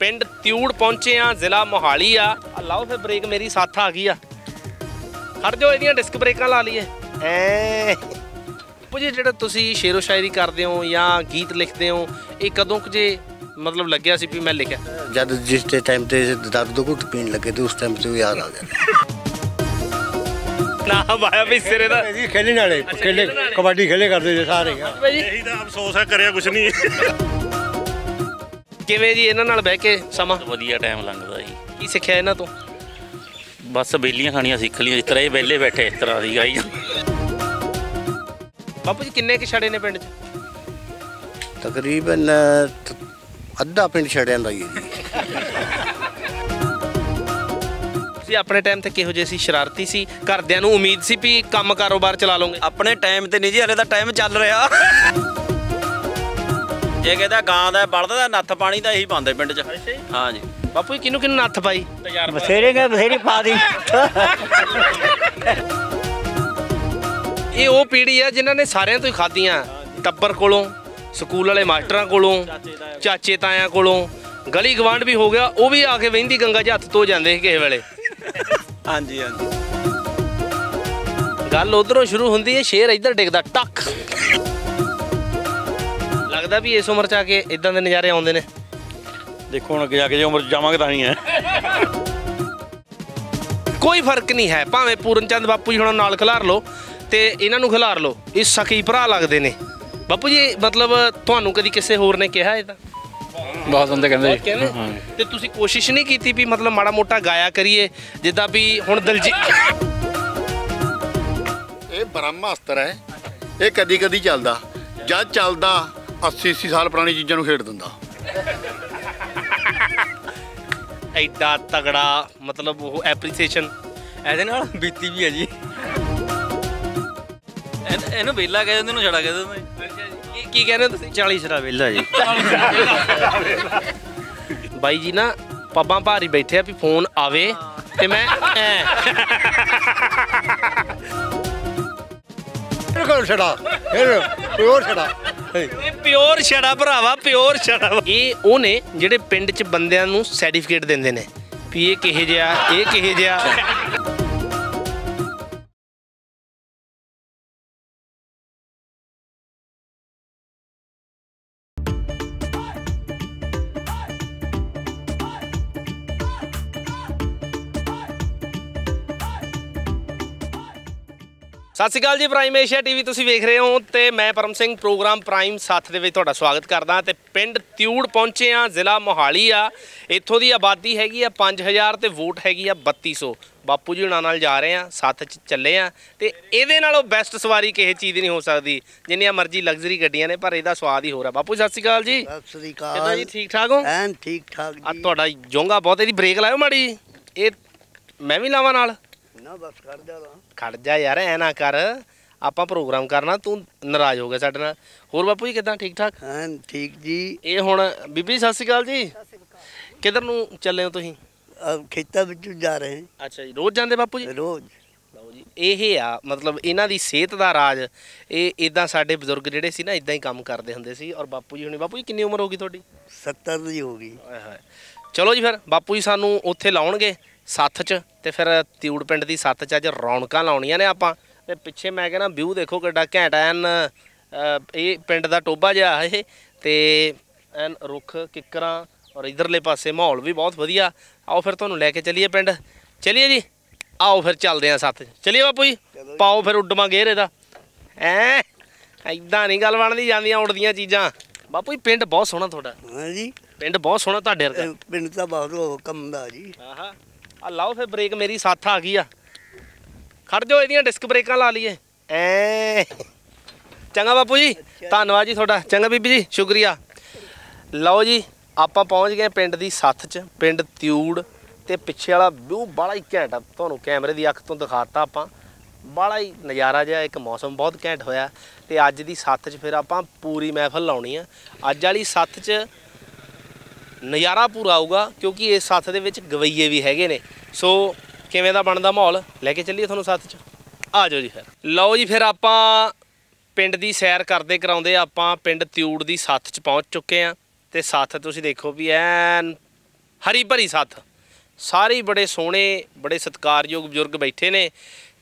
ਪਿੰਡ ਤਿਊੜ ਪਹੁੰਚੇ ਆ ਜ਼ਿਲ੍ਹਾ ਮੋਹਾਲੀ ਆ। ਆ ਲਾਓ ਫਿਰ ਬ੍ਰੇਕ ਮੇਰੀ ਸਾਥ ਆ ਗਈ ਆ। ਖੜ ਜਾਓ ਇਹਦੀਆਂ ਡਿਸਕ ਬ੍ਰੇਕਾਂ ਲਾ ਲਈਏ। ਐ। ਪੁਜੀ ਜਿਹੜਾ ਤੁਸੀਂ ਸ਼ੇਰੋ ਸ਼ਾਇਰੀ ਕਰਦੇ ਹੋ ਜਾਂ ਗੀਤ ਲਿਖਦੇ ਹੋ ਇਹ ਕਦੋਂ ਕੁ ਜੇ ਮਤਲਬ ਲੱਗਿਆ ਸੀ ਵੀ ਮੈਂ ਲਿਖਿਆ? ਜਦ ਜਿਸ ਤੇ ਟਾਈਮ ਤੇ ਦਰਦ ਤੋਂ ਘੁੱਟ ਪੀਣ ਲੱਗੇ ਤੇ ਉਸ ਟਾਈਮ ਤੇ ਉਹ ਯਾਦ ਆ ਗਿਆ। ਨਾ ਬਾਇਆ ਵੀ ਸਿਰੇ ਦਾ ਜੀ ਖੇਲਣ ਵਾਲੇ ਖੇਲੇ ਕਬੱਡੀ ਖੇਲੇ ਕਰਦੇ ਸਾਰੇ। ਇਹੀ ਤਾਂ ਅਫਸੋਸ ਹੈ ਕਰਿਆ ਕੁਛ ਨਹੀਂ। ਕਿਵੇਂ ਜੀ ਇਹਨਾਂ ਨਾਲ ਬਹਿ ਕੇ ਸਮਾਂ? ਵਧੀਆ ਟਾਈਮ ਲੰਘਦਾ ਜੀ। ਕੀ ਸਿੱਖਿਆ ਇਹਨਾਂ ਤੋਂ? ਬਸ ਬੇਲੀਆਂ ਖਾਣੀਆਂ ਸਿੱਖ ਲਈਆਂ ਇਸ ਤਰ੍ਹਾਂ ਇਹ ਵਿਹਲੇ ਬੈਠੇ ਇਸ ਤਰ੍ਹਾਂ ਦੀ ਗਾਈ ਬਾਪੂ ਜੀ ਕਿੰਨੇ ਕਿ ਛੜੇ ਨੇ ਪਿੰਡ 'ਚ? ਤਕਰੀਬਨ ਤ- ਅੱਧਾ ਪਿੰਡ ਛੜਿਆਂ ਦਾ ਹੀ ਹੈ ਜੀ। ਤੁਸੀਂ ਆਪਣੇ ਟਾਈਮ ਤੇ ਕਿਹੋ ਜਿਹੇ ਸੀ? ਸ਼ਰਾਰਤੀ ਸੀ? ਘਰਦਿਆਂ ਨੂੰ ਉਮੀਦ ਸੀ ਵੀ ਕੰਮ ਕਾਰੋਬਾਰ ਚਲਾ ਲਓਗੇ? ਆਪਣੇ ਟਾਈਮ ਤੇ ਨਹੀਂ ਜੀ ਹਲੇ ਤਾਂ ਟਾਈਮ ਚੱਲ ਰਿਹਾ। ਜੇ ਕਹਿੰਦਾ ਗਾਂ ਦਾ ਬਲਦ ਦਾ ਨੱਥ ਪਾਣੀ ਦਾ ਇਹੀ ਪਾਉਂਦੇ ਪਿੰਡ 'ਚ। ਹਾਂ ਜੀ। ਬਾਪੂ ਜੀ ਕਿਹਨੂੰ ਕਿਹਨੂੰ ਨੱਥ ਪਾਈ? ਬਥੇਰੇ ਨੇ ਬਥੇਰੀ ਪਾ ਦੀ। ਇਹ ਉਹ ਪੀੜ੍ਹੀ ਆ ਜਿਨ੍ਹਾਂ ਨੇ ਸਾਰਿਆਂ ਤੋਂ ਹੀ ਖਾਧੀਆਂ। ਟੱਬਰ ਕੋਲੋਂ ਸਕੂਲ ਵਾਲੇ ਮਾਸਟਰਾਂ ਕੋਲੋਂ ਚਾਚੇ ਤਾਇਆਂ ਕੋਲੋਂ ਗਲੀ ਗਵਾਂਢ ਵੀ ਹੋ ਗਿਆ ਉਹ ਵੀ ਆ ਕੇ ਵਹਿੰਦੀ ਗੰਗਾ 'ਚ ਹੱਥ ਧੋ ਜਾਂਦੇ ਸੀ ਕਿਸੇ ਵੇਲੇ। ਹਾਂਜੀ ਹਾਂਜੀ। ਗੱਲ ਉਧਰੋਂ ਸ਼ੁਰੂ ਹੁੰਦੀ ਹੈ ਸ਼ੇਰ ਇੱਧਰ ਡਿੱਗਦਾ ਟੱਕ। ਲੱਗਦਾ ਵੀ ਇਸ ਉਮਰ 'ਚ ਆ ਕੇ ਇਦਾਂ ਦੇ ਨਜ਼ਾਰੇ ਆਉਂਦੇ ਨੇ? ਦੇਖੋ ਹੁਣ ਅੱਗੇ ਜਾ ਕੇ ਜੇ ਉਮਰ 'ਚ ਜਾਵਾਂਗੇ ਤਾਂ ਹੀ ਹੈ। ਕੋਈ ਫ਼ਰਕ ਨਹੀਂ ਹੈ ਭਾਵੇਂ ਪੂਰਨ ਚੰਦ ਬਾਪੂ ਜੀ ਹੁਣ ਨਾਲ ਖਿਲਾਰ ਲਓ ਤੇ ਇਹਨਾਂ ਨੂੰ ਖਿਲਾਰ ਲਓ ਇਹ ਸਕੀ ਭਰਾ ਲੱਗਦੇ ਨੇ। ਬਾਪੂ ਜੀ ਮਤਲਬ ਤੁਹਾਨੂੰ ਕਦੀ ਕਿਸੇ ਹੋਰ ਨੇ ਕਿਹਾ ਇਹ ਤਾਂ ਬਹੁਤ ਬੰਦੇ ਕਹਿੰਦੇ ਜੀ। ਕਹਿੰਦੇ? ਤੇ ਤੁਸੀਂ ਕੋਸ਼ਿਸ਼ ਨਹੀਂ ਕੀਤੀ ਵੀ ਮਤਲਬ ਮਾੜਾ ਮੋਟਾ ਗਾਇਆ ਕਰੀਏ ਜਿੱਦਾਂ ਵੀ ਹੁਣ ਦਲਜੀਤ ਇਹ ਬ੍ਰਹਮਾਸਤਰ ਹੈ। ਇਹ ਕਦੀ ਕਦੀ ਚੱਲਦਾ। ਜਦ ਚੱਲਦਾ 80 80 ਸਾਲ ਪੁਰਾਣੀ ਚੀਜ਼ਾਂ ਨੂੰ ਖੇਡ ਦਿੰਦਾ। ਐਡਾ ਤਗੜਾ ਮਤਲਬ ਉਹ ਐਪਰੀਸੀਏਸ਼ਨ ਇਹਦੇ ਨਾਲ ਬੀਤੀ ਵੀ ਹੈ ਜੀ। ਇਹਨ- ਇਹਨੂੰ ਵੇਲਾ ਕਹਿ ਦਿੰਦੇ ਨੂੰ ਛੜਾ ਕਹਿ ਦਿੰਦੇ। ਕੀ ਕੀ ਕਹਿੰਦੇ ਹੋ ਤੁਸੀਂ? 40 ਸਰਾ ਵੇਲਾ ਜੀ ਬਾਈ ਜੀ ਨਾ ਪੱਬਾਂ ਭਾਰੀ ਬੈਠੇ ਆ ਵੀ ਫੋਨ ਆਵੇ ਤੇ ਮੈਂ ਐਂ। ਬਿਲਕੁਲ ਛੜਾ। ਫਿਰ ਪਿਓਰ ਛੜਾ। ਪਿਓਰ ਛੜਾ ਭਰਾਵਾ, ਪਿਓਰ ਛੜਾ ਇਹ ਉਹ ਨੇ ਜਿਹੜੇ ਪਿੰਡ 'ਚ ਬੰਦਿਆਂ ਨੂੰ ਸਰਟੀਫਿਕੇਟ ਦਿੰਦੇ ਨੇ ਵੀ ਇਹ ਕਿਹੇ ਜਿਹਾ, ਇਹ ਕਿਹੇ ਜਿਹਾ। ਸਤਿ ਸ਼੍ਰੀ ਅਕਾਲ ਜੀ ਪ੍ਰਾਈਮ ਏਸ਼ੀਆ ਟੀਵੀ ਤੁਸੀਂ ਵੇਖ ਰਹੇ ਹੋ ਤੇ ਮੈਂ ਪਰਮ ਸਿੰਘ ਪ੍ਰੋਗਰਾਮ ਪ੍ਰਾਈਮ ਸਾਥ ਦੇ ਵਿੱਚ ਤੁਹਾਡਾ ਸਵਾਗਤ ਕਰਦਾ ਤੇ ਪਿੰਡ ਤਿਊੜ ਪਹੁੰਚੇ ਆ ਜ਼ਿਲ੍ਹਾ ਮੋਹਾਲੀ ਆ। ਇੱਥੋਂ ਦੀ ਆਬਾਦੀ ਹੈਗੀ ਆ 5000 ਤੇ ਵੋਟ ਹੈਗੀ ਆ 3200 ਬਾਪੂ ਜੀ ਹੁਣਾਂ ਨਾਲ ਜਾ ਰਹੇ ਆ ਸਾਥ ਚ ਚੱਲੇ ਆ ਤੇ ਇਹਦੇ ਨਾਲੋਂ ਬੈਸਟ ਸਵਾਰੀ ਕਿਸੇ ਚੀਜ਼ ਦੀ ਨਹੀਂ ਹੋ ਸਕਦੀ। ਜਿੰਨੀਆਂ ਮਰਜ਼ੀ ਲਗਜ਼ਰੀ ਗੱਡੀਆਂ ਨੇ ਪਰ ਇਹਦਾ ਸਵਾਦ ਹੀ ਹੋ ਰਿਹਾ ਬਾਪੂ ਸਤਿ ਸ਼੍ਰੀ ਅਕਾਲ ਜੀ। ਸਤਿ ਸ੍ਰੀ ਕਿੱਦਾਂ ਅਕਾਲ ਜੀ ਠੀਕ ਠਾਕ ਹੋ? ਐਨ ਠੀਕ ਠਾਕ ਆ ਜੀ। ਤੁਹਾਡਾ ਜੋਂਗਾ ਬਹੁਤ ਇਹਦੀ ਬ੍ਰੇਕ ਲਾਇਓ ਮਾੜੀ। ਇਹ ਮੈਂ ਵੀ ਲਾਵਾਂ ਨਾਲ। ਨਾ ਬਸ ਕਰ ਜਾ ਖੜ ਜਾ ਯਾਰ ਐ ਨਾ ਕਰ। ਆਪਾਂ ਪ੍ਰੋਗਰਾਮ ਕਰਨਾ ਤੂੰ ਨਾਰਾਜ਼ ਹੋ ਗਿਆ ਸਾਡੇ ਨਾਲ। ਹੋਰ ਬਾਪੂ ਜੀ ਕਿਦਾਂ? ਠੀਕ ਠਾਕ? ਐਨ ਠੀਕ ਜੀ। ਇਹ ਹੁਣ ਬੀਬੀ ਸਤਿ ਸ਼੍ਰੀ ਅਕਾਲ ਜੀ। ਕਿੱਧਰ ਨੂੰ ਚੱਲੇ ਹੋ ਤੁਸੀਂ? ਖੇਤਾਂ ਵਿੱਚ ਜਾ ਰਹੇ ਅੱਛਾ ਜੀ ਰੋਜ਼ ਜਾਂਦੇ ਬਾਪੂ ਜੀ? ਹਾਂ ਰੋਜ਼। ਲਓ ਜੀ ਇਹ ਆ ਮਤਲਬ ਇਹਨਾਂ ਦੀ ਸਿਹਤ ਦਾ ਰਾਜ। ਇਹ ਇਦਾਂ ਸਾਡੇ ਬਜ਼ੁਰਗ ਜਿਹੜੇ ਸੀ ਨਾ ਇਦਾਂ ਹੀ ਕੰਮ ਕਰਦੇ ਹੁੰਦੇ ਸੀ। ਔਰ ਬਾਪੂ ਜੀ ਹੁਣੀ ਬਾਪੂ ਜੀ ਕਿੰਨੀ ਉਮਰ ਹੋ ਗਈ ਤੁਹਾਡੀ? 70 ਦੀ ਹੋ ਗਈ। ਆਏ ਹਾਏ। ਚਲੋ ਜੀ ਫਿਰ ਬਾਪੂ ਜੀ ਸਾਨੂੰ ਉੱਥੇ ਲਾਉਣਗੇ। ਸੱਥ 'ਚ ਤੇ ਫਿਰ ਤਿਊੜ ਪਿੰਡ ਦੀ ਸੱਥ 'ਚ ਅੱਜ ਰੌਣਕਾਂ ਲਾਉਣੀਆਂ ਨੇ ਆਪਾਂ। ਤੇ ਪਿੱਛੇ ਮੈਂ ਕਹਿੰਦਾ ਵਿਊ ਦੇਖੋ ਕਿੱਡਾ ਘੈਂਟ ਐਨ ਇਹ ਪਿੰਡ ਦਾ ਟੋਬਾ ਜਿਹਾ ਇਹ। ਤੇ ਐਨ ਰੁੱਖ ਕਿੱਕਰਾਂ ਔਰ ਇਧਰਲੇ ਪਾਸੇ ਮਾਹੌਲ ਵੀ ਬਹੁਤ ਵਧੀਆ। ਆਓ ਫਿਰ ਤੁਹਾਨੂੰ ਲੈ ਕੇ ਚੱਲੀਏ ਪਿੰਡ। ਚੱਲੀਏ ਜੀ? ਆਓ ਫਿਰ ਚੱਲਦੇ ਆਂ ਸੱਥ 'ਚ। ਚੱਲੀਏ ਬਾਪੂ ਜੀ? ਪਾਓ ਫਿਰ ਉੱਡਮਾ ਗੇਰ ਇਹਦਾ। ਐ ਐਦਾਂ ਨਹੀਂ ਗੱਲ ਬਣਦੀ ਜਾਂਦੀਆਂ ਉੜਦੀਆਂ ਚੀਜ਼ਾਂ। ਬਾਪੂ ਜੀ ਪਿੰਡ ਬਹੁਤ ਸੋਹਣਾ ਤੁਹਾਡਾ। ਹਾਂ ਜੀ ਪਿੰਡ ਬਹੁਤ ਸੋਹਣਾ ਤੁਹਾਡੇ ਵਰਗਾ। ਪਿੰਡ ਤਾਂ ਬਹੁਤ ਕੰਮ ਦਾ ਜੀ। ਆਹਾ ਆ ਲਾਓ ਫਿਰ ਬ੍ਰੇਕ ਮੇਰੀ ਸਾਥ ਆ ਗਈ ਆ। ਖੜ ਜਾਓ ਇਹਦੀਆਂ ਡਿਸਕ ਬ੍ਰੇਕਾਂ ਲਾ ਲਈਏ। ਐ। ਚੰਗਾ ਬਾਪੂ ਜੀ ਧੰਨਵਾਦ ਜੀ ਤੁਹਾਡਾ। ਚੰਗਾ ਬੀਬੀ ਜੀ ਸ਼ੁਕਰੀਆ। ਲਓ ਜੀ ਆਪਾਂ ਪਹੁੰਚ ਗਏ ਪਿੰਡ ਦੀ ਸੱਥ 'ਚ ਪਿੰਡ ਤਿਊੜ ਤੇ ਪਿੱਛੇ ਵਾਲਾ ਵਿਊ ਬੜਾ ਹੀ ਘੈਂਟ ਆ। ਤੁਹਾਨੂੰ ਕੈਮਰੇ ਦੀ ਅੱਖ ਤੋਂ ਦਿਖਾਤਾ ਆਪਾਂ। ਬੜਾ ਹੀ ਨਜ਼ਾਰਾ ਜਿਹਾ ਇੱਕ ਮੌਸਮ ਬਹੁਤ ਘੈਂਟ ਹੋਇਆ। ਤੇ ਅੱਜ ਦੀ ਸੱਥ 'ਚ ਫਿਰ ਆਪਾਂ ਪੂਰੀ ਮਹਿਫਲ ਲਾਉਣੀ ਆ। ਅੱਜ ਵਾਲੀ ਸੱਥ 'ਚ ਨਜ਼ਾਰਾ ਪੂਰਾ ਆਊਗਾ, ਕਿਉਂਕਿ ਇਸ ਸੱਥ ਦੇ ਵਿੱਚ ਗਵਈਏ ਵੀ ਹੈਗੇ ਨੇ। ਸੋ ਕਿਵੇਂ ਦਾ ਬਣਦਾ ਮਾਹੌਲ? ਲੈ ਕੇ ਚੱਲੀਏ ਤੁਹਾਨੂੰ ਸੱਥ 'ਚ। ਆ ਜਾਓ ਜੀ ਫਿਰ। ਲਓ ਜੀ ਫਿਰ ਆਪਾਂ ਪਿੰਡ ਦੀ ਸੈਰ ਕਰਦੇ ਕਰਾਉਂਦੇ ਆਪਾਂ ਪਿੰਡ ਤਿਊੜ ਦੀ ਸੱਥ 'ਚ ਪਹੁੰਚ ਚੁੱਕੇ ਆ ਤੇ ਸੱਥ ਤੁਸੀਂ ਦੇਖੋ ਵੀ ਐਨ ਹਰੀ ਭਰੀ ਸੱਥ। ਸਾਰੇ ਬੜੇ ਸੋਹਣੇ, ਬੜੇ ਸਤਿਕਾਰਯੋਗ ਬਜ਼ੁਰਗ ਬੈਠੇ ਨੇ।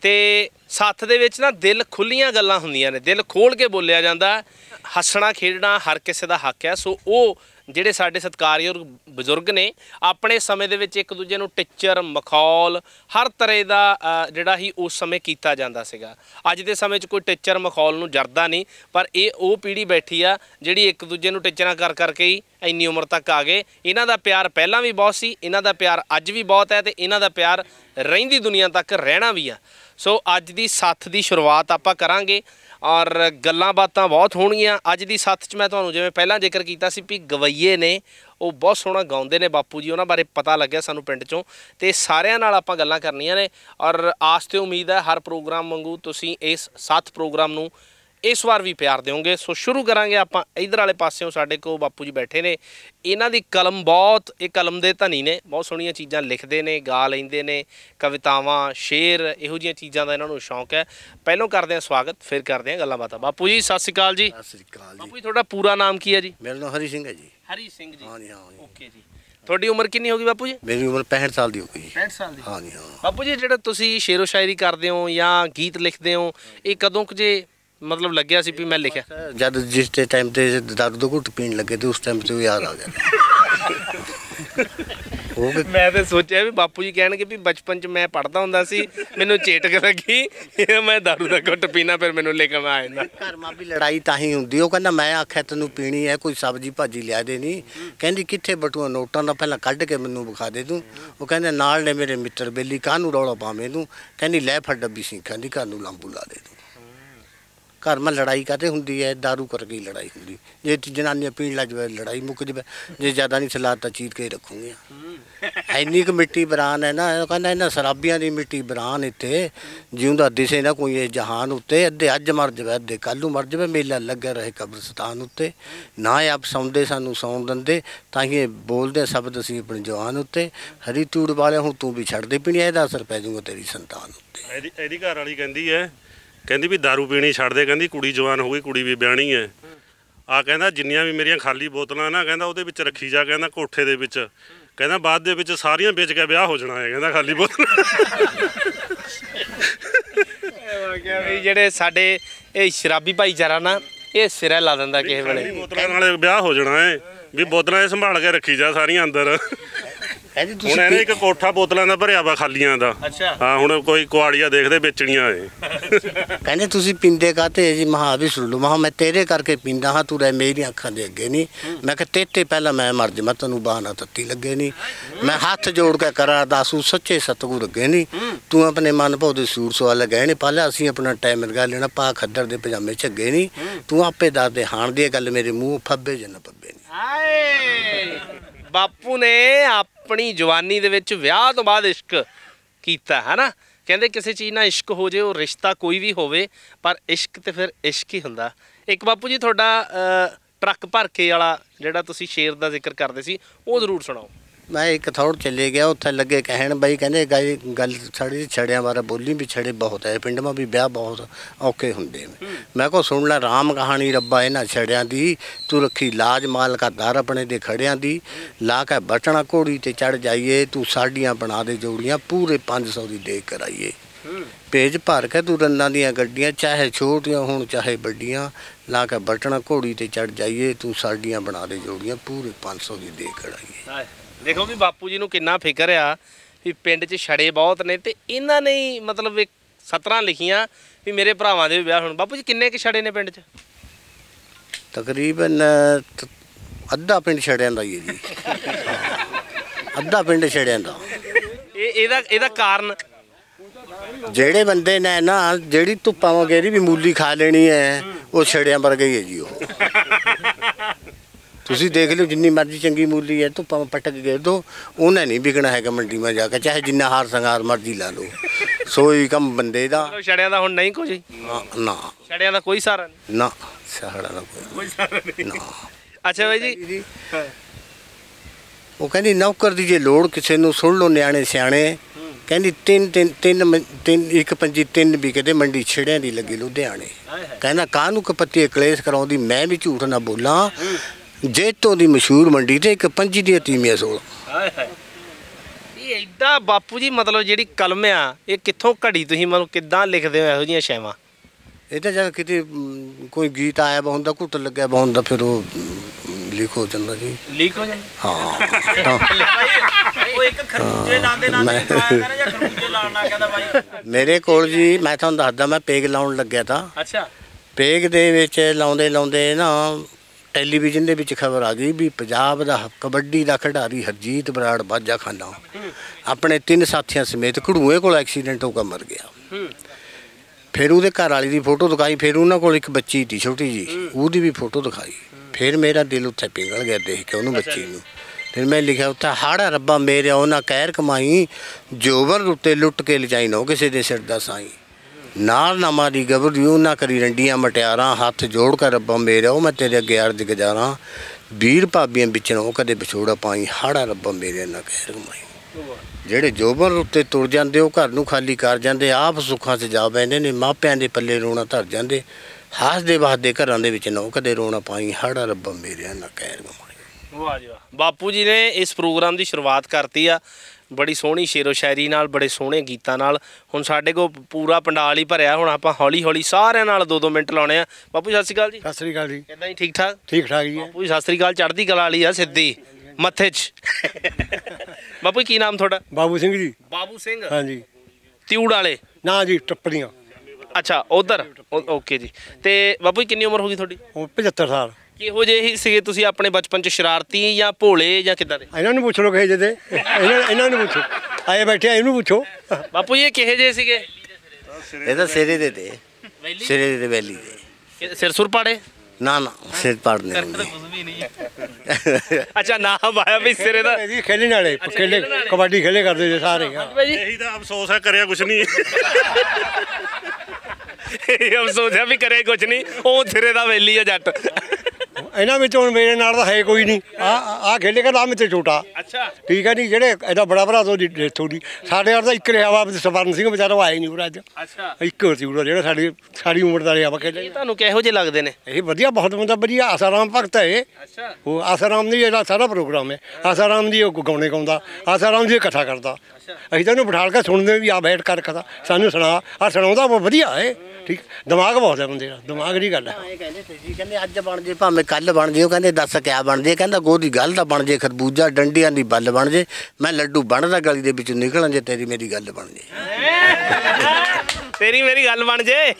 ਤੇ ਸੱਥ ਦੇ ਵਿੱਚ ਨਾ ਦਿਲ ਖੁੱਲੀਆਂ ਗੱਲਾਂ ਹੁੰਦੀਆਂ ਨੇ। ਦਿਲ ਖੋਲ ਕੇ ਬੋਲਿਆ ਜਾਂਦਾ, ਹੱਸਣਾ ਖੇਡਣਾ ਹਰ ਕਿਸੇ ਦਾ ਹੱਕ ਹੈ। ਸੋ ਉਹ ਜਿਹੜੇ ਸਾਡੇ ਸਤਿਕਾਰਯੋਗ ਬਜ਼ੁਰਗ ਨੇ, ਆਪਣੇ ਸਮੇਂ ਦੇ ਵਿੱਚ ਇੱਕ ਦੂਜੇ ਨੂੰ ਟਿੱਚਰ, ਮਖੌਲ, ਹਰ ਤਰ੍ਹਾਂ ਦਾ ਜਿਹੜਾ ਹੀ ਉਸ ਸਮੇਂ ਕੀਤਾ ਜਾਂਦਾ ਸੀਗਾ। ਅੱਜ ਦੇ ਸਮੇਂ 'ਚ ਕੋਈ ਟਿੱਚਰ, ਮਖੌਲ ਨੂੰ ਜਰਦਾ ਨਹੀਂ, ਪਰ ਇਹ ਉਹ ਪੀੜ੍ਹੀ ਬੈਠੀ ਆ, ਜਿਹੜੀ ਇੱਕ ਦੂਜੇ ਨੂੰ ਟਿੱਚਰਾਂ ਕਰ, ਕਰਕੇ ਹੀ ਇੰਨੀ ਉਮਰ ਤੱਕ ਆ ਗਏ। ਇਹਨਾਂ ਦਾ ਪਿਆਰ ਪਹਿਲਾਂ ਵੀ ਬਹੁਤ ਸੀ, ਇਹਨਾਂ ਦਾ ਪਿਆਰ ਅੱਜ ਵੀ ਬਹੁਤ ਹੈ ਤੇ ਇਹਨਾਂ ਦਾ ਪਿਆਰ ਰਹਿੰਦੀ ਦੁਨੀਆ ਤੱਕ ਰਹਿਣਾ ਵੀ ਆ। ਸੋ ਅੱਜ ਦੀ ਸੱਥ ਦੀ ਸ਼ੁਰੂਆਤ ਆਪਾਂ ਕਰਾਂਗੇ। ਔਰ ਗੱਲਾਂ ਬਾਤਾਂ ਬਹੁਤ ਹੋਣਗੀਆਂ। ਅੱਜ ਦੀ ਸੱਥ 'ਚ ਮੈਂ ਤੁਹਾਨੂੰ ਜਿਵੇਂ ਪਹਿਲਾਂ ਜ਼ਿਕਰ ਕੀਤਾ ਸੀ ਵੀ ਗਵਈਏ ਨੇ ਉਹ ਬਹੁਤ ਸੋਹਣਾ ਗਾਉਂਦੇ ਨੇ ਬਾਪੂ ਜੀ, ਉਹਨਾਂ ਬਾਰੇ ਪਤਾ ਲੱਗਿਆ ਸਾਨੂੰ ਪਿੰਡ 'ਚੋਂ। ਤੇ ਸਾਰਿਆਂ ਨਾਲ ਆਪਾਂ ਗੱਲਾਂ ਕਰਨੀਆਂ ਨੇ ਔਰ ਆਸ ਤੇ ਉਮੀਦ ਹੈ ਹਰ ਪ੍ਰੋਗਰਾਮ ਵਾਂਗੂ ਤੁਸੀਂ ਇਸ ਸੱਥ ਪ੍ਰੋਗਰਾਮ ਨੂੰ ਇਸ ਵਾਰ ਵੀ ਪਿਆਰ ਦਿਓਗੇ। ਸੋ ਸ਼ੁਰੂ ਕਰਾਂਗੇ ਆਪਾਂ ਇਧਰ ਵਾਲੇ ਪਾਸਿਓਂ। ਸਾਡੇ ਕੋਲ ਬਾਪੂ ਜੀ ਬੈਠੇ ਨੇ। ਇਹਨਾਂ ਦੀ ਕਲਮ ਬਹੁਤ ਇਹ ਕਲਮ ਦੇ ਧਨੀ ਨੇ। ਬਹੁਤ ਸੋਹਣੀਆਂ ਚੀਜ਼ਾਂ ਲਿਖਦੇ ਨੇ ਗਾ ਲੈਂਦੇ ਨੇ ਕਵਿਤਾਵਾਂ ਸ਼ੇਰ ਇਹੋ ਜਿਹੀਆਂ ਚੀਜ਼ਾਂ ਦਾ ਇਹਨਾਂ ਨੂੰ ਸ਼ੌਂਕ ਹੈ। ਪਹਿਲਾਂ ਕਰਦੇ ਹਾਂ ਸਵਾਗਤ ਫਿਰ ਕਰਦੇ ਹਾਂ ਗੱਲਾਂ ਬਾਤਾਂ। ਬਾਪੂ ਜੀ ਸਤਿ ਸ਼੍ਰੀ ਅਕਾਲ ਜੀ। ਸਤਿ ਸ੍ਰੀ ਅਕਾਲ ਜੀ। ਬਾਪੂ ਜੀ ਤੁਹਾਡਾ ਪੂਰਾ ਨਾਮ ਕੀ ਹੈ ਜੀ? ਮੇਰਾ ਨਾਮ ਹਰੀ ਸਿੰਘ ਹੈ ਜੀ। ਹਰੀ ਸਿੰਘ ਜੀ। ਹਾਂ ਜੀ ਹਾਂ ਜੀ ਓਕੇ ਜੀ। ਤੁਹਾਡੀ ਉਮਰ ਕਿੰਨੀ ਹੋ ਗਈ ਬਾਪੂ ਜੀ? ਮੇਰੀ ਉਮਰ 65 ਸਾਲ ਦੀ ਹੋ ਗਈ ਜੀ। 65 ਸਾਲ ਦੀ। ਹਾਂ ਜੀ ਹਾਂ। ਬਾਪੂ ਜੀ ਜਿਹੜਾ ਤੁਸੀਂ ਸ਼ੇਰੋ ਸ਼ਾਇਰੀ ਕਰਦੇ ਹੋ ਜਾਂ ਗੀਤ ਲਿਖਦੇ ਹੋ ਇਹ ਕਦੋਂ ਕੁ ਜੇ ਮਤਲਬ ਲੱਗਿਆ ਸੀ ਵੀ ਮੈਂ ਲਿਖਿਆ। ਜਦ ਜਿਸ ਤੇ ਟਾਈਮ ਤੇ ਦਰਦ ਤੋਂ ਘੁੱਟ ਪੀਣ ਲੱਗੇ ਤੇ ਉਸ ਟਾਈਮ ਤੇ ਉਹ ਯਾਦ ਆ ਗਿਆ। ਉਹ ਵੀ ਮੈਂ ਤੇ ਸੋਚਿਆ ਵੀ ਬਾਪੂ ਜੀ ਕਹਿਣਗੇ ਵੀ ਬਚਪਨ 'ਚ ਮੈਂ ਪੜਦਾ ਹੁੰਦਾ ਸੀ ਮੈਨੂੰ ਚੇਟਕ ਲੱਗੀ ਇਹ ਮੈਂ ਦਾਰੂ ਦਾ ਘੁੱਟ ਪੀਣਾ ਫਿਰ ਮੈਨੂੰ ਲਿਖਣ ਆ ਜਾਂਦਾ। ਘਰ ਮਾਂ ਵੀ ਲੜਾਈ ਤਾਂ ਹੀ ਹੁੰਦੀ ਉਹ ਕਹਿੰਦਾ ਮੈਂ ਆਖਿਆ ਤੈਨੂੰ ਪੀਣੀ ਹੈ ਕੋਈ ਸਬਜ਼ੀ ਭਾਜੀ ਲਿਆ ਦੇ ਨਹੀਂ ਕਹਿੰਦੀ ਕਿੱਥੇ ਬਟੂਆ ਨੋਟਾਂ ਦਾ ਪਹਿਲਾਂ ਕੱਢ ਕੇ ਮੈਨੂੰ ਵਿਖਾ ਦੇ ਤੂੰ। ਉਹ ਕਹਿੰਦੇ ਨਾਲ ਨੇ ਮੇਰੇ ਮਿੱਤਰ ਬੇਲੀ ਕਾਹਨੂੰ ਰੌਲਾ ਪਾਵੇਂ ਤੂੰ? ਕਹਿੰਦੀ ਲੈ ਫੜ ਡੱਬੀ ਸੀ ਕਹਿੰਦੀ ਘਰ ਨੂੰ ਲੰਬੂ ਲਾ ਦੇ ਤੂੰ? ਘਰ ਮੈਂ ਲੜਾਈ ਕਾਤੇ ਹੁੰਦੀ ਹੈ दारू ਕਰਕੇ ਲੜਾਈ ਹੁੰਦੀ। ਜੇ ਜਨਾਨੀਆਂ ਪੀਣ ਲੱਗ ਜਾਵੇ, ਲੜਾਈ ਮੁੱਕ ਜਾਵੇ, ਜੇ ਜ਼ਿਆਦਾ ਨਹੀਂ ਸਲਾਦ ਤਾਂ ਚੀਰ ਕੇ ਰੱਖੂਗੇ ਐਨੀ ਕੁ ਮਿੱਟੀ ਬਰਾਨ ਹੈ ਨਾ ਕਹਿੰਦਾ ਇਹਨਾਂ ਸ਼ਰਾਬੀਆਂ ਦੀ ਮਿੱਟੀ ਬਰਾਨ ਇੱਥੇ। ਜਿਉਂਦਾ ਦਿਸੇ ਨਾ ਕੋਈ ਇਹ ਜਹਾਨ ਉੱਤੇ, ਅੱਧੇ ਅੱਜ ਮਰ ਜਾਵੇ, ਅੱਧੇ ਕੱਲ੍ਹ ਨੂੰ ਮਰ ਜਾਵੇ, ਮੇਲਾ ਲੱਗਿਆ ਰਹੇ ਕਬਰਸਤਾਨ ਉੱਤੇ। ਨਾ ਆਪ ਸੌਂਦੇ, ਸਾਨੂੰ ਸੌਣ ਦਿੰਦੇ, ਤਾਂ ਹੀ ਬੋਲਦੇ ਸ਼ਬਦ ਅਸੀਂ ਆਪਣੇ ਜਵਾਨ ਉੱਤੇ। ਹਰੀ ਤੂੜ ਵਾਲੇ ਹੁਣ ਤੂੰ ਵੀ ਛੱਡ ਦੇ ਪੀਣੀ ਇਹਦਾ ਅਸਰ ਪੈ ਜਾਊਗਾ ਤੇਰੀ ਸੰਤਾਨ ਉੱਤੇ। ਇਹਦੀ ਇਹਦੀ ਘਰ ਵਾਲੀ ਕਹਿੰਦੀ ਹੈ ਕਹਿੰਦੀ ਵੀ दारू ਪੀਣੀ ਛੱਡ ਦੇ ਕਹਿੰਦੀ ਕੁੜੀ ਜਵਾਨ ਹੋ ਗਈ ਕੁੜੀ ਵੀ ਵਿਆਹਣੀ ਹੈ। ਆ ਕਹਿੰਦਾ ਜਿੰਨੀਆਂ ਵੀ ਮੇਰੀਆਂ ਖਾਲੀ ਬੋਤਲਾਂ ਨਾ ਕਹਿੰਦਾ ਉਹਦੇ ਵਿੱਚ ਰੱਖੀ ਜਾ ਕਹਿੰਦਾ ਕੋਠੇ ਦੇ ਵਿੱਚ। ਕਹਿੰਦਾ ਬਾਅਦ ਦੇ ਵਿੱਚ ਸਾਰੀਆਂ ਵੇਚ ਕੇ ਵਿਆਹ ਹੋ ਜਾਣਾ ਹੈ ਕਹਿੰਦਾ ਖਾਲੀ ਬੋਤਲ। ਵੀ ਜਿਹੜੇ ਸਾਡੇ ਇਹ ਸ਼ਰਾਬੀ ਭਾਈਚਾਰਾ ਨਾ ਇਹ ਸਿਰੇ ਲਾ ਦਿੰਦਾ ਕਿਸੇ ਵੇਲੇ। ਬੋਤਲਾਂ ਨਾਲ ਵਿਆਹ ਹੋ ਜਾਣਾ ਹੈ ਵੀ ਬੋਤਲਾਂ ਇਹ ਸੰਭਾਲ ਕੇ ਰੱਖੀ ਜਾ ਸਾਰੀਆਂ ਅੰਦਰ। ਕਹਿੰਦੀ ਹੁਣ ਤੁਸੀਂ ਇਹਨੇ ਇੱਕ ਕੋਠਾ ਬੋਤਲਾਂ ਦਾ ਭਰਿਆ ਵਾ ਖਾਲੀਆਂ ਦਾ। ਅੱਛਾ। ਹਾਂ ਹੁਣ ਕੋਈ ਕੁਆੜੀਆਂ ਦੇਖਦੇ ਵੇਚਣੀਆਂ ਏ ਕਹਿੰਦੇ ਤੁਸੀਂ ਪੀਂਦੇ ਕਾਤੇ ਜੀ? ਮਹਾ ਵੀ ਸੁਣ ਲਓ। ਮਹਾ ਮੈਂ ਤੇਰੇ ਕਰਕੇ ਪੀਂਦਾ ਹਾਂ ਤੂੰ ਰਹਿ ਮੇਰੀਆਂ ਅੱਖਾਂ ਦੇ ਅੱਗੇ ਨਹੀਂ। ਮੈਂ ਕਿ ਤੇਤੇ ਪਹਿਲਾਂ ਮੈਂ ਮਰ ਜਾ ਮੈਂ ਤੈਨੂੰ ਬਾਣਾ ਤੱਤੀ ਲੱਗੇ ਨਹੀਂ। ਮੈਂ ਹੱਥ ਜੋੜ ਕੇ ਕਰਾਂ ਦਾਸੂ ਸੱਚੇ ਸਤਗੁਰ ਅੱਗੇ ਨਹੀਂ। ਤੂੰ ਆਪਣੇ ਮਨ ਭਾਉ ਦੇ ਸੂਰ ਸਵਾਲ ਗਏ ਨੇ ਪਾਲਿਆ ਅਸੀਂ ਆਪਣਾ ਟਾਈਮ ਲਗਾ ਲੈਣਾ ਪਾ ਖੱਦਰ ਦੇ ਪਜਾਮੇ ਝੱਗੇ ਨਹੀਂ। ਤੂੰ ਆਪੇ ਦੱਸ ਦੇ ਹਾਣ ਦੀ ਇਹ ਗੱਲ ਮੇਰੇ ਮੂੰਹ ਫੱਬੇ ਜਨ ਪੱਬੇ ਨਹੀਂ। ਹਾਏ! ਬਾਪੂ ਨੇ ਆਪਣੀ ਜਵਾਨੀ ਦੇ ਵਿੱਚ ਵਿਆਹ ਤੋਂ ਬਾਅਦ ਇਸ਼ਕ ਕੀਤਾ ਹੈ ਨਾ ਕਹਿੰਦੇ ਕਿਸੇ ਚੀਜ਼ ਨਾਲ ਇਸ਼ਕ ਹੋ ਜੇ, ਉਹ ਰਿਸ਼ਤਾ ਕੋਈ ਵੀ ਹੋਵੇ, ਪਰ ਇਸ਼ਕ ਤੇ ਫਿਰ ਇਸ਼ਕ ਹੀ ਹੁੰਦਾ। ਇੱਕ ਬਾਪੂ ਜੀ, ਤੁਹਾਡਾ ਟਰੱਕ ਭਰ ਕੇ ਵਾਲਾ ਜਿਹੜਾ ਤੁਸੀਂ ਸ਼ੇਰ ਦਾ ਜ਼ਿਕਰ ਕਰਦੇ ਸੀ, ਉਹ ਜ਼ਰੂਰ ਸੁਣਾਓ। ਮੈਂ ਇੱਕ ਥੋੜ ਚਲੇ ਗਿਆ ਉੱਥੇ ਲੱਗੇ ਕਹਿਣ ਬਈ ਕਹਿੰਦੇ ਗਾਈ ਗੱਲ ਸਾਡੀ ਛੜਿਆਂ ਬਾਰੇ ਬੋਲੀ ਵੀ ਛੜੇ ਬਹੁਤ ਹੈ ਪਿੰਡ ਮਾ ਵੀ ਵਿਆਹ ਬਹੁਤ ਔਖੇ ਹੁੰਦੇ ਨੇ। ਮੈਂ ਕੋ ਸੁਣ ਲੈ ਰਾਮ ਕਹਾਣੀ ਰੱਬਾ ਇਹਨਾਂ ਛੜਿਆਂ ਦੀ ਤੂੰ ਰੱਖੀ ਲਾਜ ਮਾਲ ਕਾ ਦਰ ਆਪਣੇ ਦੇ ਖੜਿਆਂ ਦੀ ਲਾ ਕੇ ਬਟਣਾ ਘੋੜੀ ਤੇ ਚੜ ਜਾਈਏ ਤੂੰ ਸਾਡੀਆਂ ਬਣਾ ਦੇ ਜੋੜੀਆਂ ਪੂਰੇ 500 ਦੀ ਦੇ ਕਰਾਈਏ ਪੇਜ ਭਰ ਕੇ ਤੂੰ ਰੰਨਾਂ ਦੀਆਂ ਗੱਡੀਆਂ ਚਾਹੇ ਛੋਟੀਆਂ ਹੋਣ ਚਾਹੇ ਵੱਡੀਆਂ ਲਾ ਕੇ ਬਟਣਾ ਘੋੜੀ ਤੇ ਚੜ ਜਾਈਏ ਤੂੰ ਸਾਡੀਆਂ ਬਣਾ ਦੇ ਜੋੜੀਆਂ ਪੂਰੇ 500 ਦੀ ਦੇ ਕਰਾਈਏ ਦੇਖੋ ਵੀ ਬਾਪੂ ਜੀ ਨੂੰ ਕਿੰਨਾ ਫਿਕਰ ਆ ਵੀ ਪਿੰਡ 'ਚ ਛੜੇ ਬਹੁਤ ਨੇ ਤੇ ਇਹਨਾਂ ਨੇ ਹੀ ਮਤਲਬ ਇੱਕ ਸਤਰਾਂ ਲਿਖੀਆਂ ਵੀ ਮੇਰੇ ਭਰਾਵਾਂ ਦੇ ਵਿਆਹ ਹੋਣ। ਬਾਪੂ ਜੀ ਕਿੰਨੇ ਕੁ ਛੜੇ ਨੇ ਪਿੰਡ 'ਚ? ਤਕਰੀਬਨ ਅੱਧਾ ਪਿੰਡ ਛੜਿਆਂ ਦਾ ਹੀ ਹੈ ਜੀ। ਅੱਧਾ ਪਿੰਡ ਛੜਿਆਂ ਦਾ। ਇਹ ਇਹਦਾ ਇਹਦਾ ਕਾਰਨ? ਜਿਹੜੇ ਬੰਦੇ ਨੇ ਨਾ ਜਿਹੜੀ ਧੁੱਪਾਂ ਵਗੈਰੀ ਵੀ ਮੂਲੀ ਖਾ ਲੈਣੀ ਹੈ ਉਹ ਛੜਿਆਂ ਵਰਗਾ ਹੀ ਹੈ ਜੀ ਉਹ। ਤੁਸੀਂ ਦੇਖ ਲਓ ਜਿੰਨੀ ਮਰਜ਼ੀ ਚੰਗੀ ਮੂਲੀ ਹੈ ਧੁੱਪਾਂ ਵਿੱਚ ਪਟਕ ਗਏ ਦੋ। ਉਹਨੇ ਨਹੀਂ ਵਿਕਣਾ ਹੈਗਾ ਮੰਡੀ ਮਾ ਜਾ ਕੇ ਚਾਹੇ ਜਿੰਨਾ ਹਾਰ ਸੰਗਾਰ ਮਰਜ਼ੀ ਲਾ ਲਓ। ਸੋਈ ਕੰਮ ਬੰਦੇ ਦਾ। ਛੜਿਆਂ ਦਾ ਹੁਣ ਨਹੀਂ ਕੁਝ? ਨਾ ਨਾ। ਛੜਿਆਂ ਦਾ ਕੋਈ ਸਹਾਰਾ ਨਹੀਂ? ਨਾ ਸਹਾੜਾ ਨਾ ਕੋਈ ਕੋਈ ਸਹਾਰਾ ਨਹੀਂ। ਨਾ। ਅੱਛਾ ਬਾਈ ਜੀ। ਉਹ ਕਹਿੰਦੀ ਨੌਕਰ ਦੀ ਜੇ ਲੋੜ ਕਿਸੇ ਨੂੰ ਸੁਣ ਲਓ ਨਿਆਣੇ ਸਿਆਣੇ। ਕਹਿੰਦੀ ਤਿੰਨ ਤਿੰਨ ਤਿੰਨ ਤਿੰਨ ਇੱਕ ਪੰਜੀ ਤਿੰਨ ਵੀ ਕਿਤੇ ਮੰਡੀ ਛੜਿਆਂ ਦੀ ਲੱਗੀ ਲੁਧਿਆਣੇ। ਕਹਿੰਦਾ ਕਾਹਨੂੰ ਕਪੱਤੀ ਕਲੇਸ਼ ਕਰਾਉਂਦੀ? ਮੈਂ ਵੀ ਝੂਠ ਨਾ ਬੋਲਾਂ। ਜੇਤੋਂ ਦੀ ਮਸ਼ਹੂਰ ਮੰਡੀ ਤੇ ਇੱਕ ਪੰਜੀ ਦੀਆਂ ਤੀਮੀਆਂ ਸੋਲ। ਹਾਏ ਹਾਏ। ਇਹ ਐਡਾ ਬਾਪੂ ਜੀ ਮਤਲਬ ਜਿਹੜੀ ਕਲਮ ਆ ਇਹ ਕਿੱਥੋਂ ਘੜੀ ਤੁਸੀਂ ਮਤਲਬ ਕਿੱਦਾਂ ਲਿਖਦੇ ਹੋ ਇਹੋ ਜਿਹੀਆਂ ਸ਼ੈਵਾਂ? ਇਹ ਤਾਂ ਜਦ ਕਿਤੇ ਕੋਈ ਗੀਤ ਆਇਆ ਵਾ ਹੁੰਦਾ ਘੁੱਟ ਲੱਗਿਆ ਵਾ ਹੁੰਦਾ ਫਿਰ ਉਹ ਲੀਕ ਹੋ ਜਾਂਦਾ ਜੀ। ਲੀਕ ਹੋ ਜਾਂਦਾ? ਹਾਂ। ਤਾਂ ਉਹ ਇੱਕ ਖਰਬੂਜੇ ਲਾਉਂਦੇ ਪਾਇਆ ਕਹਿੰਦਾ ਜਾਂ ਖਰਬੂਜੇ ਲਾਉਣ ਲੱਗ ਕਹਿੰਦਾ ਬਾਈ ਮੇਰੇ ਕੋਲ ਜੀ ਮੈਂ ਤੁਹਾਨੂੰ ਦੱਸਦਾ ਮੈਂ ਪੇਗ ਲਾਉਣ ਲੱਗਿਆ ਤਾਂ। ਅੱਛਾ। ਪੇਗ ਦੇ ਵਿੱਚ ਲਾਉਂਦੇ ਲਾਉਂਦੇ ਨਾ ਟੈਲੀਵਿਜ਼ਨ ਦੇ ਵਿੱਚ ਖਬਰ ਆ ਗਈ ਵੀ ਪੰਜਾਬ ਦਾ ਕਬੱਡੀ ਦਾ ਖਿਡਾਰੀ ਹਰਜੀਤ ਬਰਾੜ ਬਾਜਾ ਖਾਨਾ ਆਪਣੇ ਤਿੰਨ ਸਾਥੀਆਂ ਸਮੇਤ ਘੜੂਏ ਕੋਲ ਐਕਸੀਡੈਂਟ ਹੋ ਕੇ ਮਰ ਗਿਆ। ਫਿਰ ਉਹਦੇ ਘਰ ਵਾਲੀ ਦੀ ਫੋਟੋ ਦਿਖਾਈ, ਫਿਰ ਉਹਨਾਂ ਕੋਲ ਇੱਕ ਬੱਚੀ ਸੀ ਛੋਟੀ ਜੀ ਉਹਦੀ ਵੀ ਫੋਟੋ ਦਿਖਾਈ। ਫਿਰ ਮੇਰਾ ਦਿਲ ਉੱਥੇ ਪਿਘਲ ਗਿਆ ਦੇਖ ਕੇ ਉਹਨੂੰ ਬੱਚੀ ਨੂੰ। ਫਿਰ ਮੈਂ ਲਿਖਿਆ, ਉੱਥੇ ਹਾੜਾ ਰੱਬਾ ਮੇਰੇ ਉਹਨਾਂ ਕਹਿਰ ਕਮਾਈ, ਜੋਬਰ ਉੱਤੇ ਲੁੱਟ ਕੇ ਲਿਜਾਈ ਨਾ ਕਿਸੇ ਦੇ ਸਿਰ ਦਾ ਸਾਈ। ਨਾਲ ਨਾ ਮਾਰੀ ਗਬਰੀ ਉਹਨਾਂ ਕਰੀ ਰੰਡੀਆਂ ਮਟਿਆਰਾਂ, ਹੱਥ ਜੋੜ ਕੇ ਰੱਬਾ ਮੇਰੇ ਮੈਂ ਤੇਰੇ ਅੱਗੇ ਅਰਜ਼ ਗੁਜ਼ਾਰਾਂ। ਵੀਰ ਭਾਬੀਆਂ ਵਿੱਚੋਂ ਕਦੇ ਵਿਛੋੜਾ ਪਾਈ, ਹਾੜਾ ਰੱਬਾ ਮੇਰੇ ਨਾਲ ਕਹਿਰ ਕਮਾਈ ਜਿਹੜੇ ਜੋਬਨ ਉੱਤੇ ਤੁਰ ਜਾਂਦੇ, ਉਹ ਘਰ ਨੂੰ ਖਾਲੀ ਕਰ ਜਾਂਦੇ, ਆਪ ਸੁੱਖਾਂ 'ਚ ਜਾ ਬੈਂਦੇ ਨੇ, ਮਾਪਿਆਂ ਦੇ ਪੱਲੇ ਰੋਣਾ ਧਰ ਜਾਂਦੇ ਹੱਸਦੇ ਵਸਦੇ ਘਰਾਂ ਦੇ ਵਿੱਚ ਨੋ ਕਦੇ ਰੋਣਾ ਪਾਈ, ਹਾੜਾ ਰੱਬਾ ਮੇਰੇ ਨਾਲ ਕਹਿਰ ਕਮਾਈ ਵਾਹ ਜੀ ਵਾਹ। ਬਾਪੂ ਜੀ ਨੇ ਇਸ ਪ੍ਰੋਗਰਾਮ ਦੀ ਸ਼ੁਰੂਆਤ ਕਰਤੀ ਆ। ਬੜੀ ਸੋਹਣੀ ਸ਼ੇਰੋ ਸ਼ਾਇਰੀ ਨਾਲ ਬੜੇ ਸੋਹਣੇ ਗੀਤਾਂ ਨਾਲ। ਹੁਣ ਸਾਡੇ ਕੋਲ ਪੂਰਾ ਪੰਡਾਲ ਹੀ ਭਰਿਆ ਹੁਣ ਆਪਾਂ ਹੌਲੀ ਹੌਲੀ ਸਾਰਿਆਂ ਨਾਲ ਦੋ ਦੋ ਮਿੰਟ ਲਾਉਣੇ ਆ। ਬਾਪੂ ਸਤਿ ਸ਼੍ਰੀ ਅਕਾਲ ਜੀ। ਸਤਿ ਸ੍ਰੀ ਅਕਾਲ ਜੀ। ਕਿੱਦਾਂ ਜੀ ਠੀਕ ਠਾਕ? ਠੀਕ ਠਾਕ ਜੀ। ਬਾਪੂ ਜੀ ਸਤਿ ਸ਼੍ਰੀ ਅਕਾਲ ਚੜ੍ਹਦੀ ਕਲਾ ਵਾਲੀ ਆ ਸਿੱਧੀ ਮੱਥੇ 'ਚ। ਬਾਪੂ ਕੀ ਨਾਮ ਤੁਹਾਡਾ? ਬਾਬੂ ਸਿੰਘ ਜੀ। ਬਾਬੂ ਸਿੰਘ? ਹਾਂਜੀ। ਤਿਊੜ ਵਾਲੇ? ਨਾ ਜੀ ਟੱਪੜੀਆਂ ਅੱਛਾ ਉਧਰ? ਓਕੇ ਜੀ। ਤੇ ਬਾਪੂ ਜੀ ਕਿੰਨੀ ਉਮਰ ਹੋ ਗਈ ਤੁਹਾਡੀ? ਉਹ 75 ਸਾਲ। ਕਿਹੋ ਜਿਹੇ ਹੀ ਸੀਗੇ ਤੁਸੀਂ ਆਪਣੇ ਬਚਪਨ 'ਚ? ਸ਼ਰਾਰਤੀ ਜਾਂ ਭੋਲੇ ਜਾਂ ਕਿੱਦਾਂ ਦੇ? ਇਹਨਾਂ ਨੂੰ ਪੁੱਛ ਲੋ ਕਿਸੇ ਜਿਹਦੇ ਇਹਨਾਂ ਇਹਨਾਂ ਨੂੰ ਪੁੱਛੋ। ਆਏ ਬੈਠੇ ਇਹਨੂੰ ਪੁੱਛੋ। ਬਾਪੂ ਜੀ ਇਹ ਕਿਹੇ ਜਿਹੇ ਸੀਗੇ? ਇਹ ਤਾਂ ਸਿਰੇ ਦੇ ਤੇ। ਸਿਰੇ ਦੇ ਵੈਲੀ ਦੇ। ਸਿਰ ਸੁਰ ਪਾੜੇ? ਨਾ ਨਾ ਸਿਰ ਪਾੜਨੇ ਅੱਛਾ ਨਾਮ ਆਇਆ ਵੀ ਸਿਰੇ ਦਾ। ਇਹ ਖੇਲਣ ਵਾਲੇ ਖੇਲੇ ਕਬੱਡੀ ਖੇਲੇ ਕਰਦੇ ਜੇ ਸਾਰੇ। ਜੀ ਇਹੀ ਤਾਂ ਅਫਸੋਸ ਹੈ ਕਰਿਆ ਕੁਛ ਨਹੀਂ। ਇਹ ਅਫਸੋਸ ਆ ਵੀ ਕਰੇ ਕੁਝ ਨਹੀਂ। ਉਹ ਸਿਰੇ ਦਾ ਵੇਲੀ ਆ ਜੱਟ। ਇਹਨਾਂ ਵਿੱਚ ਹੁਣ ਮੇਰੇ ਨਾਲ ਤਾਂ ਹੈ ਕੋਈ ਨਹੀਂ। ਆ ਆ ਖੇਲੇ ਕਰਦਾ ਮੇਰੇ ਤੇ ਛੋਟਾ। ਅੱਛਾ। ਠੀਕ ਹੈ ਨਹੀਂ ਜਿਹੜੇ ਇਹਦਾ ਬੜਾ ਭਰਾ ਤੋਂ ਦੀ ਡੈਥ ਹੋ ਗਈ ਸਾਡੇ ਨਾਲ ਤਾਂ ਇੱਕ ਰਿਹਾ ਵਾ ਸਵਰਨ ਸਿੰਘ ਵਿਚਾਰਾ ਉਹ ਆਇਆ ਨਹੀਂ ਉਰਾ ਅੱਜ। ਅੱਛਾ। ਇੱਕ ਹੋਰ ਸੀ ਉਰਾ ਜਿਹੜਾ ਸਾਡੀ ਸਾਡੀ ਉਮਰ ਦਾ ਰਿਹਾ ਵਾ ਖੇਲੇ ਇਹ ਤੁਹਾਨੂੰ ਕਿਹੋ ਜਿਹੇ ਲੱਗਦੇ ਨੇ? ਇਹ ਵਧੀਆ ਬਹੁਤ ਬੰਦਾ ਵਧੀਆ ਆਸਾਰਾਮ ਭਗਤ ਹੈ ਇਹ। ਅੱਛਾ। ਉਹ ਆਸਾਰਾਮ ਦੀ ਜਿਹੜਾ ਸਾਰਾ ਪ੍ਰੋਗਰਾਮ ਹੈ। ਆਸਾਰਾਮ ਦੀ ਉਹ ਗਾਉਣੇ ਗਾਉਂਦਾ ਆਸਾਰਾਮ ਦੀ ਕਥਾ ਕਰਦਾ। ਅਸੀਂ ਤਾਂ ਉਹਨੂੰ ਬਿਠਾਲ ਕੇ ਸੁਣਦੇ ਵੀ ਆ ਬੈਠ ਕਰ ਕਥਾ ਸਾਨੂੰ ਸੁਣਾ ਆ ਸੁਣਾਉਂਦਾ ਵਧੀਆ ਹੈ। ਠੀਕ? ਦਿਮਾਗ ਬਹੁਤ ਹੈ ਬੰਦੇ ਦਾ ਦਿਮਾਗ ਦੀ ਗੱਲ ਹੈ ਇਹ ਕਹਿੰਦੇ ਸੀ ਕਹਿੰਦੇ ਅੱਜ ਬਣ ਜੇ ਭਾਵੇਂ ਕੱਲ ਬਣ ਜੇ ਉਹ ਕਹਿੰਦੇ ਦੱਸ ਕਿਆ ਬਣ ਜੇ ਕਹਿੰਦਾ ਗੋਦੀ ਗੱਲ ਦਾ ਬਣ ਜੇ ਖਰਬੂਜਾ ਡੰਡੀਆਂ ਦੀ ਬੱਲ ਬਣ ਜੇ ਮੈਂ ਲੱਡੂ ਬਣਦਾ ਗਲੀ ਦੇ ਵਿੱਚੋਂ ਨਿਕਲਾਂ ਜੇ ਤੇਰੀ ਮੇਰੀ ਗੱਲ ਬਣ ਜੇ। ਤੇਰੀ ਮੇਰੀ ਗੱਲ ਬਣ ਜੇ।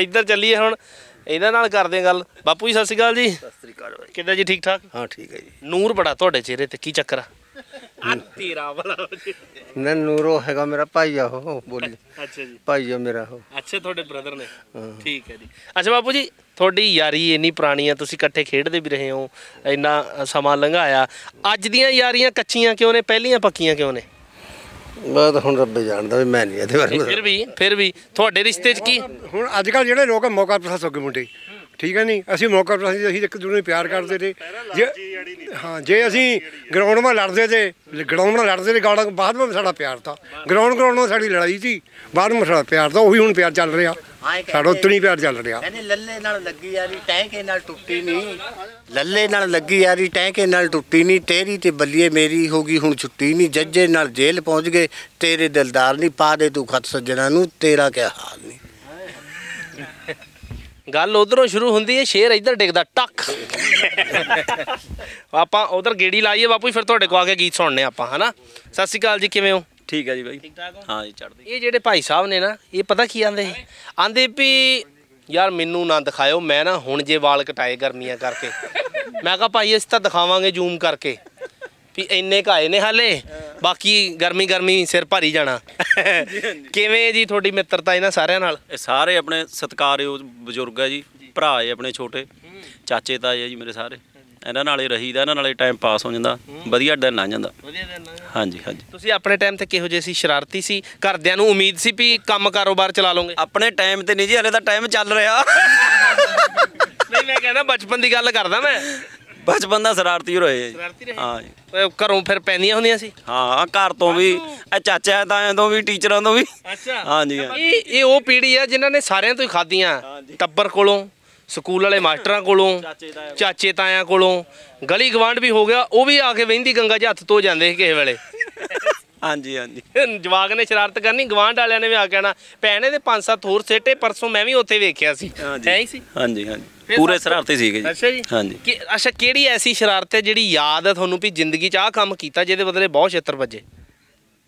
ਇੱਧਰ ਚੱਲੀਏ ਹੁਣ ਇਹਨਾਂ ਨਾਲ ਕਰਦੇ ਹਾਂ ਗੱਲ। ਬਾਪੂ ਜੀ ਸਤਿ ਸ਼੍ਰੀ ਅਕਾਲ ਜੀ। ਸਤਿ ਸ੍ਰੀ ਅਕਾਲ ਬਾਈ। ਕਿੱਦਾਂ ਜੀ ਠੀਕ ਠਾਕ? ਹਾਂ ਠੀਕ ਹੈ ਜੀ। ਨੂਰ ਬੜਾ ਤੁਹਾਡੇ ਚਿਹਰੇ ਤੇ ਕੀ ਚੱਕਰ ਆ? ਆ ਤੇਰਾ ਵਾਲਾ ਨਾ ਨੂਰੋ ਹੈਗਾ ਮੇਰਾ ਭਾਈ ਆ ਉਹ ਬੋਲੀ। ਅੱਛਾ ਜੀ। ਭਾਈ ਆ ਮੇਰਾ ਉਹ। ਅੱਛਾ ਤੁਹਾਡੇ ਬ੍ਰਦਰ ਨੇ। ਠੀਕ ਹੈ ਜੀ। ਅੱਛਾ ਬਾਪੂ ਜੀ ਤੁਹਾਡੀ ਯਾਰੀ ਇੰਨੀ ਪੁਰਾਣੀ ਆ ਤੁਸੀਂ ਇਕੱਠੇ ਖੇਡਦੇ ਵੀ ਰਹੇ ਹੋ ਇੰਨਾ ਸਮਾਂ ਲੰਘਾਇਆ। ਅੱਜ ਦੀਆਂ ਯਾਰੀਆਂ ਕੱਚੀਆਂ ਕਿਉਂ ਨੇ ਪਹਿਲੀਆਂ ਪੱਕੀਆਂ ਕਿਉਂ ਨੇ? ਮੈਂ ਤਾਂ ਹੁਣ ਰੱਬੇ ਜਾਣਦਾ ਵੀ ਮੈਂ ਨਹੀਂ ਇਹਦੇ ਬਾਰੇ ਫਿਰ ਵੀ ਫਿਰ ਵੀ ਤੁਹਾਡੇ ਰਿਸ਼ਤੇ 'ਚ ਕੀ? ਹੁਣ ਅੱਜ ਕੱਲ ਜਿਹੜੇ ਲੋਕ ਮੌਕਾ ਪ੍ਰਸਤ ਹੋ ਗਏ ਮੁੰਡੇ। ਠੀਕ ਹੈ ਨਹੀਂ ਅਸੀਂ ਮੌਕਾ ਪ੍ਰਸਤ ਅਸੀਂ ਇੱਕ ਦੂਜੇ ਨੂੰ ਪਿਆਰ ਕਰਦੇ ਤੇ ਜੇ ਹਾਂ ਜੇ ਅਸੀਂ ਗਰਾਊਂਡ 'ਮਾ ਲੜਦੇ ਤੇ ਗਰਾਊਂਡ 'ਮਾ ਲੜਦੇ ਤੇ ਗਾੜਾ ਬਾਅਦ ਵਿੱਚ ਸਾਡਾ ਪਿਆਰ ਤਾਂ। ਗਰਾਊਂਡ ਗਰਾਊਂਡ 'ਮਾ ਸਾਡੀ ਲੜਾਈ ਸੀ ਬਾਅਦ ਵਿੱਚ ਸਾਡਾ ਪਿਆਰ ਤਾਂ ਉਹੀ ਹੁਣ ਪਿਆਰ ਚੱਲ ਰਿਹਾ। ਸਾਡਾ ਉਤਨੀ ਪਿਆਰ ਚੱਲ ਰਿਹਾ। ਕਹਿੰਦੇ ਲੱਲੇ ਨਾਲ ਲੱਗੀ ਯਾਰੀ ਟੈਂਕੇ ਨਾਲ ਟੁੱਟੀ ਨਹੀਂ। ਲੱਲੇ ਨਾਲ ਲੱਗੀ ਯਾਰੀ ਟੈਂਕੇ ਨਾਲ ਟੁੱਟੀ ਨਹੀਂ। ਤੇਰੀ ਤੇ ਬੱਲੀਏ ਮੇਰੀ ਹੋ ਗਈ ਹੁਣ ਛੁੱਟੀ ਨਹੀਂ। ਜੱਜੇ ਨਾਲ ਜੇਲ੍ਹ ਪਹੁੰਚ ਗਏ ਤੇਰੇ ਦਿਲਦਾਰ ਨਹੀਂ ਪਾ ਦੇ ਤੂੰ ਖਤ ਸੱਜਣਾ ਨੂੰ ਤੇਰਾ ਕਿਆ ਹਾਲ ਨਹੀਂ। ਗੱਲ ਉਧਰੋਂ ਸ਼ੁਰੂ ਹੁੰਦੀ ਹੈ ਸ਼ੇਰ ਇੱਧਰ ਡਿੱਗਦਾ ਟੱਕ। ਆਪਾਂ ਉਧਰ ਗੇੜੀ ਲਾਈਏ ਬਾਪੂ ਜੀ, ਫਿਰ ਤੁਹਾਡੇ ਕੋ ਆ ਕੇ ਗੀਤ ਸੁਣਨੇ ਆਪਾਂ ਹਨਾ? ਸਤਿ ਸ਼੍ਰੀ ਅਕਾਲ ਜੀ ਕਿਵੇਂ ਹੋ? ਠੀਕ ਹੈ ਜੀ ਬਾਈ। ਹਾਂ? ਜੀ ਚੜ੍ਹਦੀ ਇਹ ਜਿਹੜੇ ਭਾਈ ਸਾਹਿਬ ਨੇ ਨਾ ਇਹ ਪਤਾ ਕੀ ਆਂਦੇ? ਆਂਦੇ ਵੀ ਯਾਰ ਮੈਨੂੰ ਨਾ ਦਿਖਾਇਓ ਮੈਂ ਨਾ ਹੁਣ ਜੇ ਵਾਲ ਕਟਾਏ ਗਰਮੀਆਂ ਕਰਕੇ। ਮੈਂ ਕਿਹਾ ਭਾਈ ਅਸੀਂ ਤਾਂ ਦਿਖਾਵਾਂਗੇ ਜ਼ੂਮ ਕਰਕੇ। ਵੀ ਇੰਨੇ ਘਾਏ ਨੇ ਹਾਲੇ। ਬਾਕੀ ਗਰਮੀ ਗਰਮੀ ਸਿਰ ਭਾਰੀ ਜਾਣਾ। ਕਿਵੇਂ ਜੀ ਤੁਹਾਡੀ ਮਿੱਤਰਤਾ ਇਹਨਾਂ ਸਾਰਿਆਂ ਨਾਲ? ਇਹ ਸਾਰੇ ਆਪਣੇ ਸਤਿਕਾਰਯੋਗ ਬਜ਼ੁਰਗ ਆ ਜੀ ਭਰਾ ਹੈ ਆਪਣੇ ਛੋਟੇ। ਚਾਚੇ ਤਾਏ ਆ ਜੀ ਮੇਰੇ ਸਾਰੇ। ਇਹਨਾਂ ਨਾਲੇ ਰਹੀਦਾ ਇਹਨਾਂ ਨਾਲੇ ਟਾਈਮ ਪਾਸ ਹੋ ਜਾਂਦਾ। ਵਧੀਆ ਦਿਨ ਲੰਘ ਜਾਂਦਾ। ਵਧੀਆ ਦਿਨ ਹਾਂਜੀ ਹਾਂਜੀ। ਤੁਸੀਂ ਆਪਣੇ ਟਾਈਮ ਤੇ ਕਿਹੋ ਜਿਹੇ ਸੀ? ਸ਼ਰਾਰਤੀ ਸੀ? ਘਰਦਿਆਂ ਨੂੰ ਉਮੀਦ ਸੀ ਵੀ ਕੰਮ ਕਾਰੋਬਾਰ ਚਲਾ ਲਓਗੇ? ਆਪਣੇ ਟਾਈਮ ਤੇ ਨਹੀਂ ਜੀ ਹਲੇ ਤਾਂ ਟਾਈਮ ਚੱਲ ਰਿਹਾ। ਨਹੀਂ ਮੈਂ ਕਹਿੰਦਾ ਬਚਪਨ ਦੀ ਗੱਲ ਕਰਦਾ ਮੈਂ। ਬਚਪਨ ਦਾ ਸ਼ਰਾਰਤੀ ਰਹੇ ਆ ਜੀ। ਸ਼ਰਾਰਤੀ ਰਹੇ? ਹਾਂ ਜੀ। ਅਹ ਘਰੋਂ ਫਿਰ ਪੈਂਦੀਆਂ ਹੁੰਦੀਆਂ ਸੀ? ਹਾਂ ਘਰ ਤੋਂ ਵੀ ਇਹ ਚਾਚਾ ਤਾਇਆਂ ਤੋਂ ਵੀ ਟੀਚਰਾਂ ਤੋਂ ਵੀ। ਅੱਛਾ। ਹਾਂ ਇਹ ਇਹ ਉਹ ਪੀੜ੍ਹੀ ਆ ਜਿਨ੍ਹਾਂ ਨੇ ਸਾਰਿਆਂ ਤੋਂ ਹੀ ਖਾਧੀਆਂ। ਟੱਬਰ ਕੋਲੋਂ ਸਕੂਲ ਵਾਲੇ ਮਾਸਟਰਾਂ ਕੋਲੋਂ ਚਾਚੇ ਤਾਇਆਂ ਕੋਲੋਂ। ਗਲੀ ਗਵਾਂਢ ਵੀ ਹੋ ਗਿਆ ਉਹ ਵੀ ਆ ਕੇ ਵਹਿੰਦੀ ਗੰਗਾ 'ਚ ਹੱਥ ਧੋ ਜਾਂਦੇ ਸੀ ਕਿਸੇ ਵੇਲੇ। ਹਾਂਜੀ ਹਾਂਜੀ ਜਵਾਗ ਨੇ ਸ਼ਰਾਰਤ ਕਰਨੀ ਗਵਾਂਢ ਵਾਲਿਆਂ ਨੇ ਵੀ ਆ ਕਹਿਣਾ ਭੈਣੇ ਦੇ ਪੰਜ ਸੱਤ ਹੋਰ ਸੇਟੇ ਪਰਸੋਂ ਮੈਂ ਵੀ ਉੱਥੇ ਵੇਖਿਆ ਸੀ। ਹੈ ਹੀ ਸੀ? ਹਾਂਜੀ ਹਾਂਜੀ ਪੂਰੇ ਸਰਾਰਤੇ ਸੀਗੇ ਜੀ। ਅੱਛਾ ਜੀ। ਹਾਂਜੀ। ਕਿ ਅੱਛਾ ਕਿਹੜੀ ਐਸੀ ਸ਼ਰਾਰਤ ਹੈ ਜਿਹੜੀ ਯਾਦ ਹੈ ਤੁਹਾਨੂੰ ਵੀ ਜ਼ਿੰਦਗੀ 'ਚ ਆਹ ਕੰਮ ਕੀਤਾ ਜਿਹਦੇ ਬਦਲੇ ਬਹੁਤ ਛੇਤਰ ਵੱਜੇ?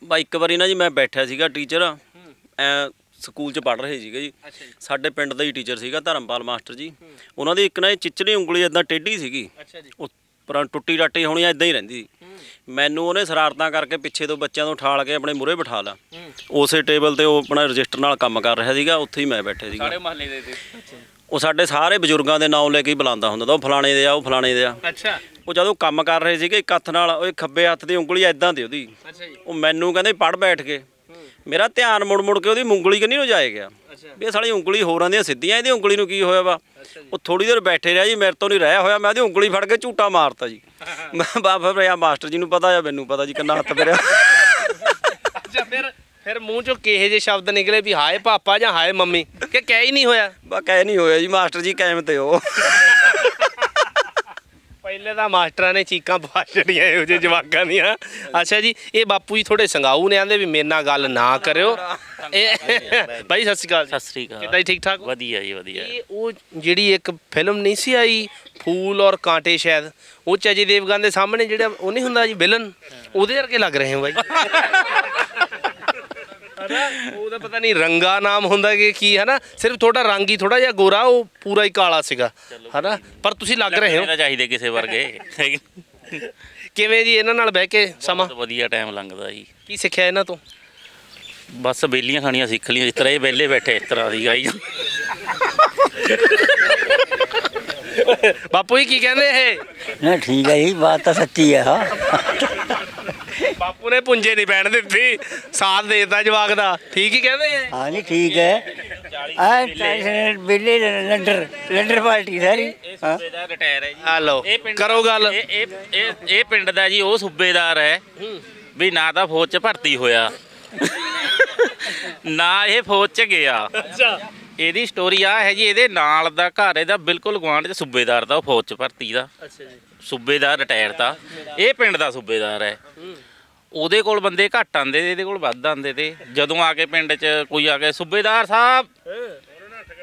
ਬਾ ਇੱਕ ਵਾਰੀ ਨਾ ਜੀ ਮੈਂ ਬੈਠਾ ਸੀਗਾ ਟੀਚਰ ਐ ਸਕੂਲ 'ਚ ਪੜ੍ਹ ਰਹੇ ਸੀਗੇ ਜੀ। ਸਾਡੇ ਪਿੰਡ ਦਾ ਹੀ ਟੀਚਰ ਸੀਗਾ ਧਰਮਪਾਲ ਮਾਸਟਰ ਜੀ। ਉਹਨਾਂ ਦੀ ਇੱਕ ਨਾ ਇਹ ਚਿਚੜੀ ਉਂਗਲੀ ਇਦਾਂ ਟੇਢੀ ਸੀਗੀ। ਅੱਛਾ ਜੀ। ਉਹ ਪਰ ਟੁੱਟੀ ਟਾਟੀ ਹੋਣੀ ਇਦਾਂ ਹੀ ਰਹਿੰਦੀ ਸੀ। ਮੈਨੂੰ ਉਹਨੇ ਸ਼ਰਾਰਤਾਂ ਕਰਕੇ ਪਿੱਛੇ ਤੋਂ ਬੱਚਿਆਂ ਤੋਂ ਉਠਾਲ ਕੇ ਆਪਣੇ ਮੂਹਰੇ ਬਿਠਾ ਲਾ ਉਸੇ ਟੇਬਲ ਤੇ ਉਹ ਆਪਣਾ ਰਜਿਸਟਰ ਨਾਲ ਕੰਮ ਕਰ ਰਿਹਾ ਸੀਗਾ ਉੱਥੇ ਹੀ ਮੈਂ ਬੈਠੇ ਸੀਗਾ। ਮਹੱਲੇ ਦੇ ਤੇ। ਉਹ ਸਾਡੇ ਸਾਰੇ ਬਜ਼ੁਰਗਾਂ ਦੇ ਨਾਮ ਲੈ ਕੇ ਹੀ ਬੁਲਾਉਂਦਾ ਹੁੰਦਾ ਤਾ ਉਹ ਫਲਾਣੇ ਦੇ ਆ ਉਹ ਫਲਾਣੇ ਦੇ ਆ। ਅੱਛਾ। ਉਹ ਜਦੋਂ ਕੰਮ ਕਰ ਰਹੇ ਸੀਗੇ ਇੱਕ ਹੱਥ ਨਾਲ ਉਹ ਖੱਬੇ ਹੱਥ ਦੀ ਉਂਗਲੀ ਐਦਾਂ ਦੀ ਉਹਦੀ। ਅੱਛਾ ਜੀ। ਉਹ ਮੈਨੂੰ ਕਹਿੰਦੇ ਪੜ ਬੈਠ ਕੇ। ਮੇਰਾ ਧਿਆਨ ਮੁੜ ਮੁੜ ਕੇ ਉਹਦੀ ਉਂਗਲੀ ਕੰਨੀ ਨੂੰ ਜਾਏ ਗਿਆ। ਵੀ ਇਹ ਸਾਲੀ ਉਂਗਲੀ ਹੋਰਾਂ ਦੀਆਂ ਸਿੱਧੀਆਂ ਇਹਦੀ ਉਂਗਲੀ ਨੂੰ ਕੀ ਹੋਇਆ ਵਾ? ਉਹ ਥੋੜੀ ਦੇਰ ਬੈਠੇ ਰਿਹਾ ਜੀ ਮੇਰੇ ਤੋਂ ਨਹੀਂ ਰਹਿ ਹੋਇਆ ਮੈਂ ਉਹਦੀ ਉਂਗਲੀ ਫੜ ਕੇ ਝੂਟਾ ਮਾਰਤਾ ਜੀ। ਮੈਂ ਬਾਬਾ ਆ ਮਾਸਟਰ ਜੀ ਨੂੰ ਪਤਾ ਆ ਮੈਨੂੰ ਪਤਾ ਜੀ ਕਿੰਨਾ ਹੱਥ ਮੇਰਾ ਅੱਛਾ ਫਿਰ ਫਿਰ ਮੂੰਹ ਚੋਂ ਕਿਹੇ ਜੇ ਸ਼ਬਦ ਨਿਕਲੇ ਵੀ ਹਾਏ ਪਾਪਾ ਜਾਂ ਹਾਏ ਮੰਮੀ? ਕਿ ਕਹਿ ਹੀ ਨਹੀਂ ਹੋਇਆ? ਬਾ ਕਹਿ ਨਹੀਂ ਹੋਇਆ ਜੀ ਮਾਸਟਰ ਜੀ ਕਾਇਮ ਤੇ ਉਹ ਪਹਿਲੇ ਤਾਂ ਮਾਸਟਰਾਂ ਨੇ ਚੀਕਾਂ ਪਵਾ ਛੜੀਆਂ ਇਹੋ ਜਿਹੇ ਜਵਾਕਾਂ ਦੀਆਂ। ਅੱਛਾ ਜੀ ਇਹ ਬਾਪੂ ਜੀ ਥੋੜੇ ਸੰਗਾਊ ਨੇ ਆਂਦੇ ਵੀ ਮੇਰੇ ਨਾਲ ਗੱਲ ਨਾ ਕਰਿਓ। ਇਹ ਭਾਈ ਸਤਿ ਸ਼੍ਰੀ ਅਕਾਲ ਜੀ। ਸਤਿ ਸ੍ਰੀ ਅਕਾਲ। ਕਿੱਦਾਂ ਜੀ ਠੀਕ ਠਾਕ ਹੋ? ਵਧੀਆ ਜੀ ਵਧੀਆ। ਇਹ ਉਹ ਜਿਹੜੀ ਇੱਕ ਫਿਲਮ ਨਹੀਂ ਸੀ ਆਈ ਫੂਲ ਔਰ ਕਾਂਟੇ ਸ਼ਾਇਦ ਉਹ ਚ ਅਜੇ ਦੇਵਗਨ ਦੇ ਸਾਹਮਣੇ ਜਿਹੜਾ ਉਹ ਨਹੀਂ ਹੁੰਦਾ ਜੀ ਵਿਲਨ ਉਹਦੇ ਵਰਗੇ ਲੱਗ ਰਹੇ ਹੋ ਬਾਈ। ਹਨਾ? ਉਹਦਾ ਪਤਾ ਨਹੀਂ ਰੰਗਾ ਨਾਮ ਹੁੰਦਾ ਕਿ ਕੀ ਹੈ ਨਾ ਸਿਰਫ ਤੁਹਾਡਾ ਰੰਗ ਹੀ ਥੋੜਾ ਜਿਹਾ ਗੋਰਾ ਉਹ ਪੂਰਾ ਹੀ ਕਾਲਾ ਸੀਗਾ ਹਨਾ? ਪਰ ਤੁਸੀਂ ਲੱਗ ਰਹੇ ਹੋ। ਚਾਹੀਦੇ ਕਿਸੇ ਵਰਗੇ ਕਿਵੇਂ ਜੀ ਇਹਨਾਂ ਨਾਲ ਬਹਿ ਕੇ ਸਮਾਂ? ਬਹੁਤ ਵਧੀਆ ਟਾਈਮ ਲੰਘਦਾ ਜੀ। ਕੀ ਸਿੱਖਿਆ ਇਹਨਾਂ ਤੋਂ? ਬਸ ਬੇਲੀਆਂ ਖਾਣੀਆਂ ਸਿੱਖ ਲਈਆਂ ਜਿਸ ਤਰ੍ਹਾਂ ਇਹ ਵਿਹਲੇ ਬੈਠੇ ਇਸ ਤਰ੍ਹਾਂ ਦੀ ਗਾਈ। ਬਾਪੂ ਜੀ ਕੀ ਕਹਿੰਦੇ ਇਹ? ਨਾ ਠੀਕ ਹੈ ਜੀ ਬਾਤ ਤਾਂ ਸੱਚੀ ਹੈ ਹਾਂ ਬਾਪੂ ਨੇ ਪੁੰਜੇ ਨਹੀਂ ਪੈਣ ਦਿੱਤੀ। ਸਾਥ ਦੇਤਾ ਜਵਾਕ ਦਾ। ਠੀਕ ਹੀ ਕਹਿੰਦੇ ਇਹ ਹਾਂ ਜੀ ਠੀਕ ਹੈ। ਆ ਟੈਨਸ਼ਨ ਬਿੱਲੇ ਲੰਡਰ ਲੰਡਰ ਪਾਰਟੀ ਸਾਰੀ ਹਾਂ ਸੂਬੇਦਾਰ ਰਿਟਾਇਰ ਹੈ ਜੀ। ਆ ਪਿੰਡ ਕਰੋ ਗੱਲ। ਇਹ ਇਹ ਇਹ ਇਹ ਪਿੰਡ ਦਾ ਜੀ ਉਹ ਸੂਬੇਦਾਰ ਹੈ। ਵੀ ਨਾ ਤਾਂ ਫੌਜ 'ਚ ਭਰਤੀ ਹੋਇਆ। ਨਾ ਇਹ ਫੌਜ 'ਚ ਗਿਆ। ਅੱਛਾ। ਇਹਦੀ ਸਟੋਰੀ ਆ ਹੈ ਜੀ ਇਹਦੇ ਨਾਲ ਦਾ ਘਰ ਇਹਦਾ ਬਿਲਕੁਲ ਗੁਆਂਢ 'ਚ ਸੂਬੇਦਾਰ ਦਾ ਉਹ ਫੌਜ 'ਚ ਭਰਤੀ ਦਾ। ਅੱਛਾ ਜੀ। ਸੂਬੇਦਾਰ ਰਿਟਾਇਰ ਤਾਂ। ਇਹ ਪਿੰਡ ਦਾ ਸੂਬੇਦਾਰ ਹੈ। ਉਹਦੇ ਕੋਲ ਬੰਦੇ ਘੱਟ ਆਂਦੇ ਤੇ ਇਹਦੇ ਕੋਲ ਵੱਧ ਆਂਦੇ ਤੇ ਜਦੋਂ ਆ ਕੇ ਪਿੰਡ 'ਚ ਕੋਈ ਆ ਕੇ ਸੂਬੇਦਾਰ ਸਾਹਿਬ,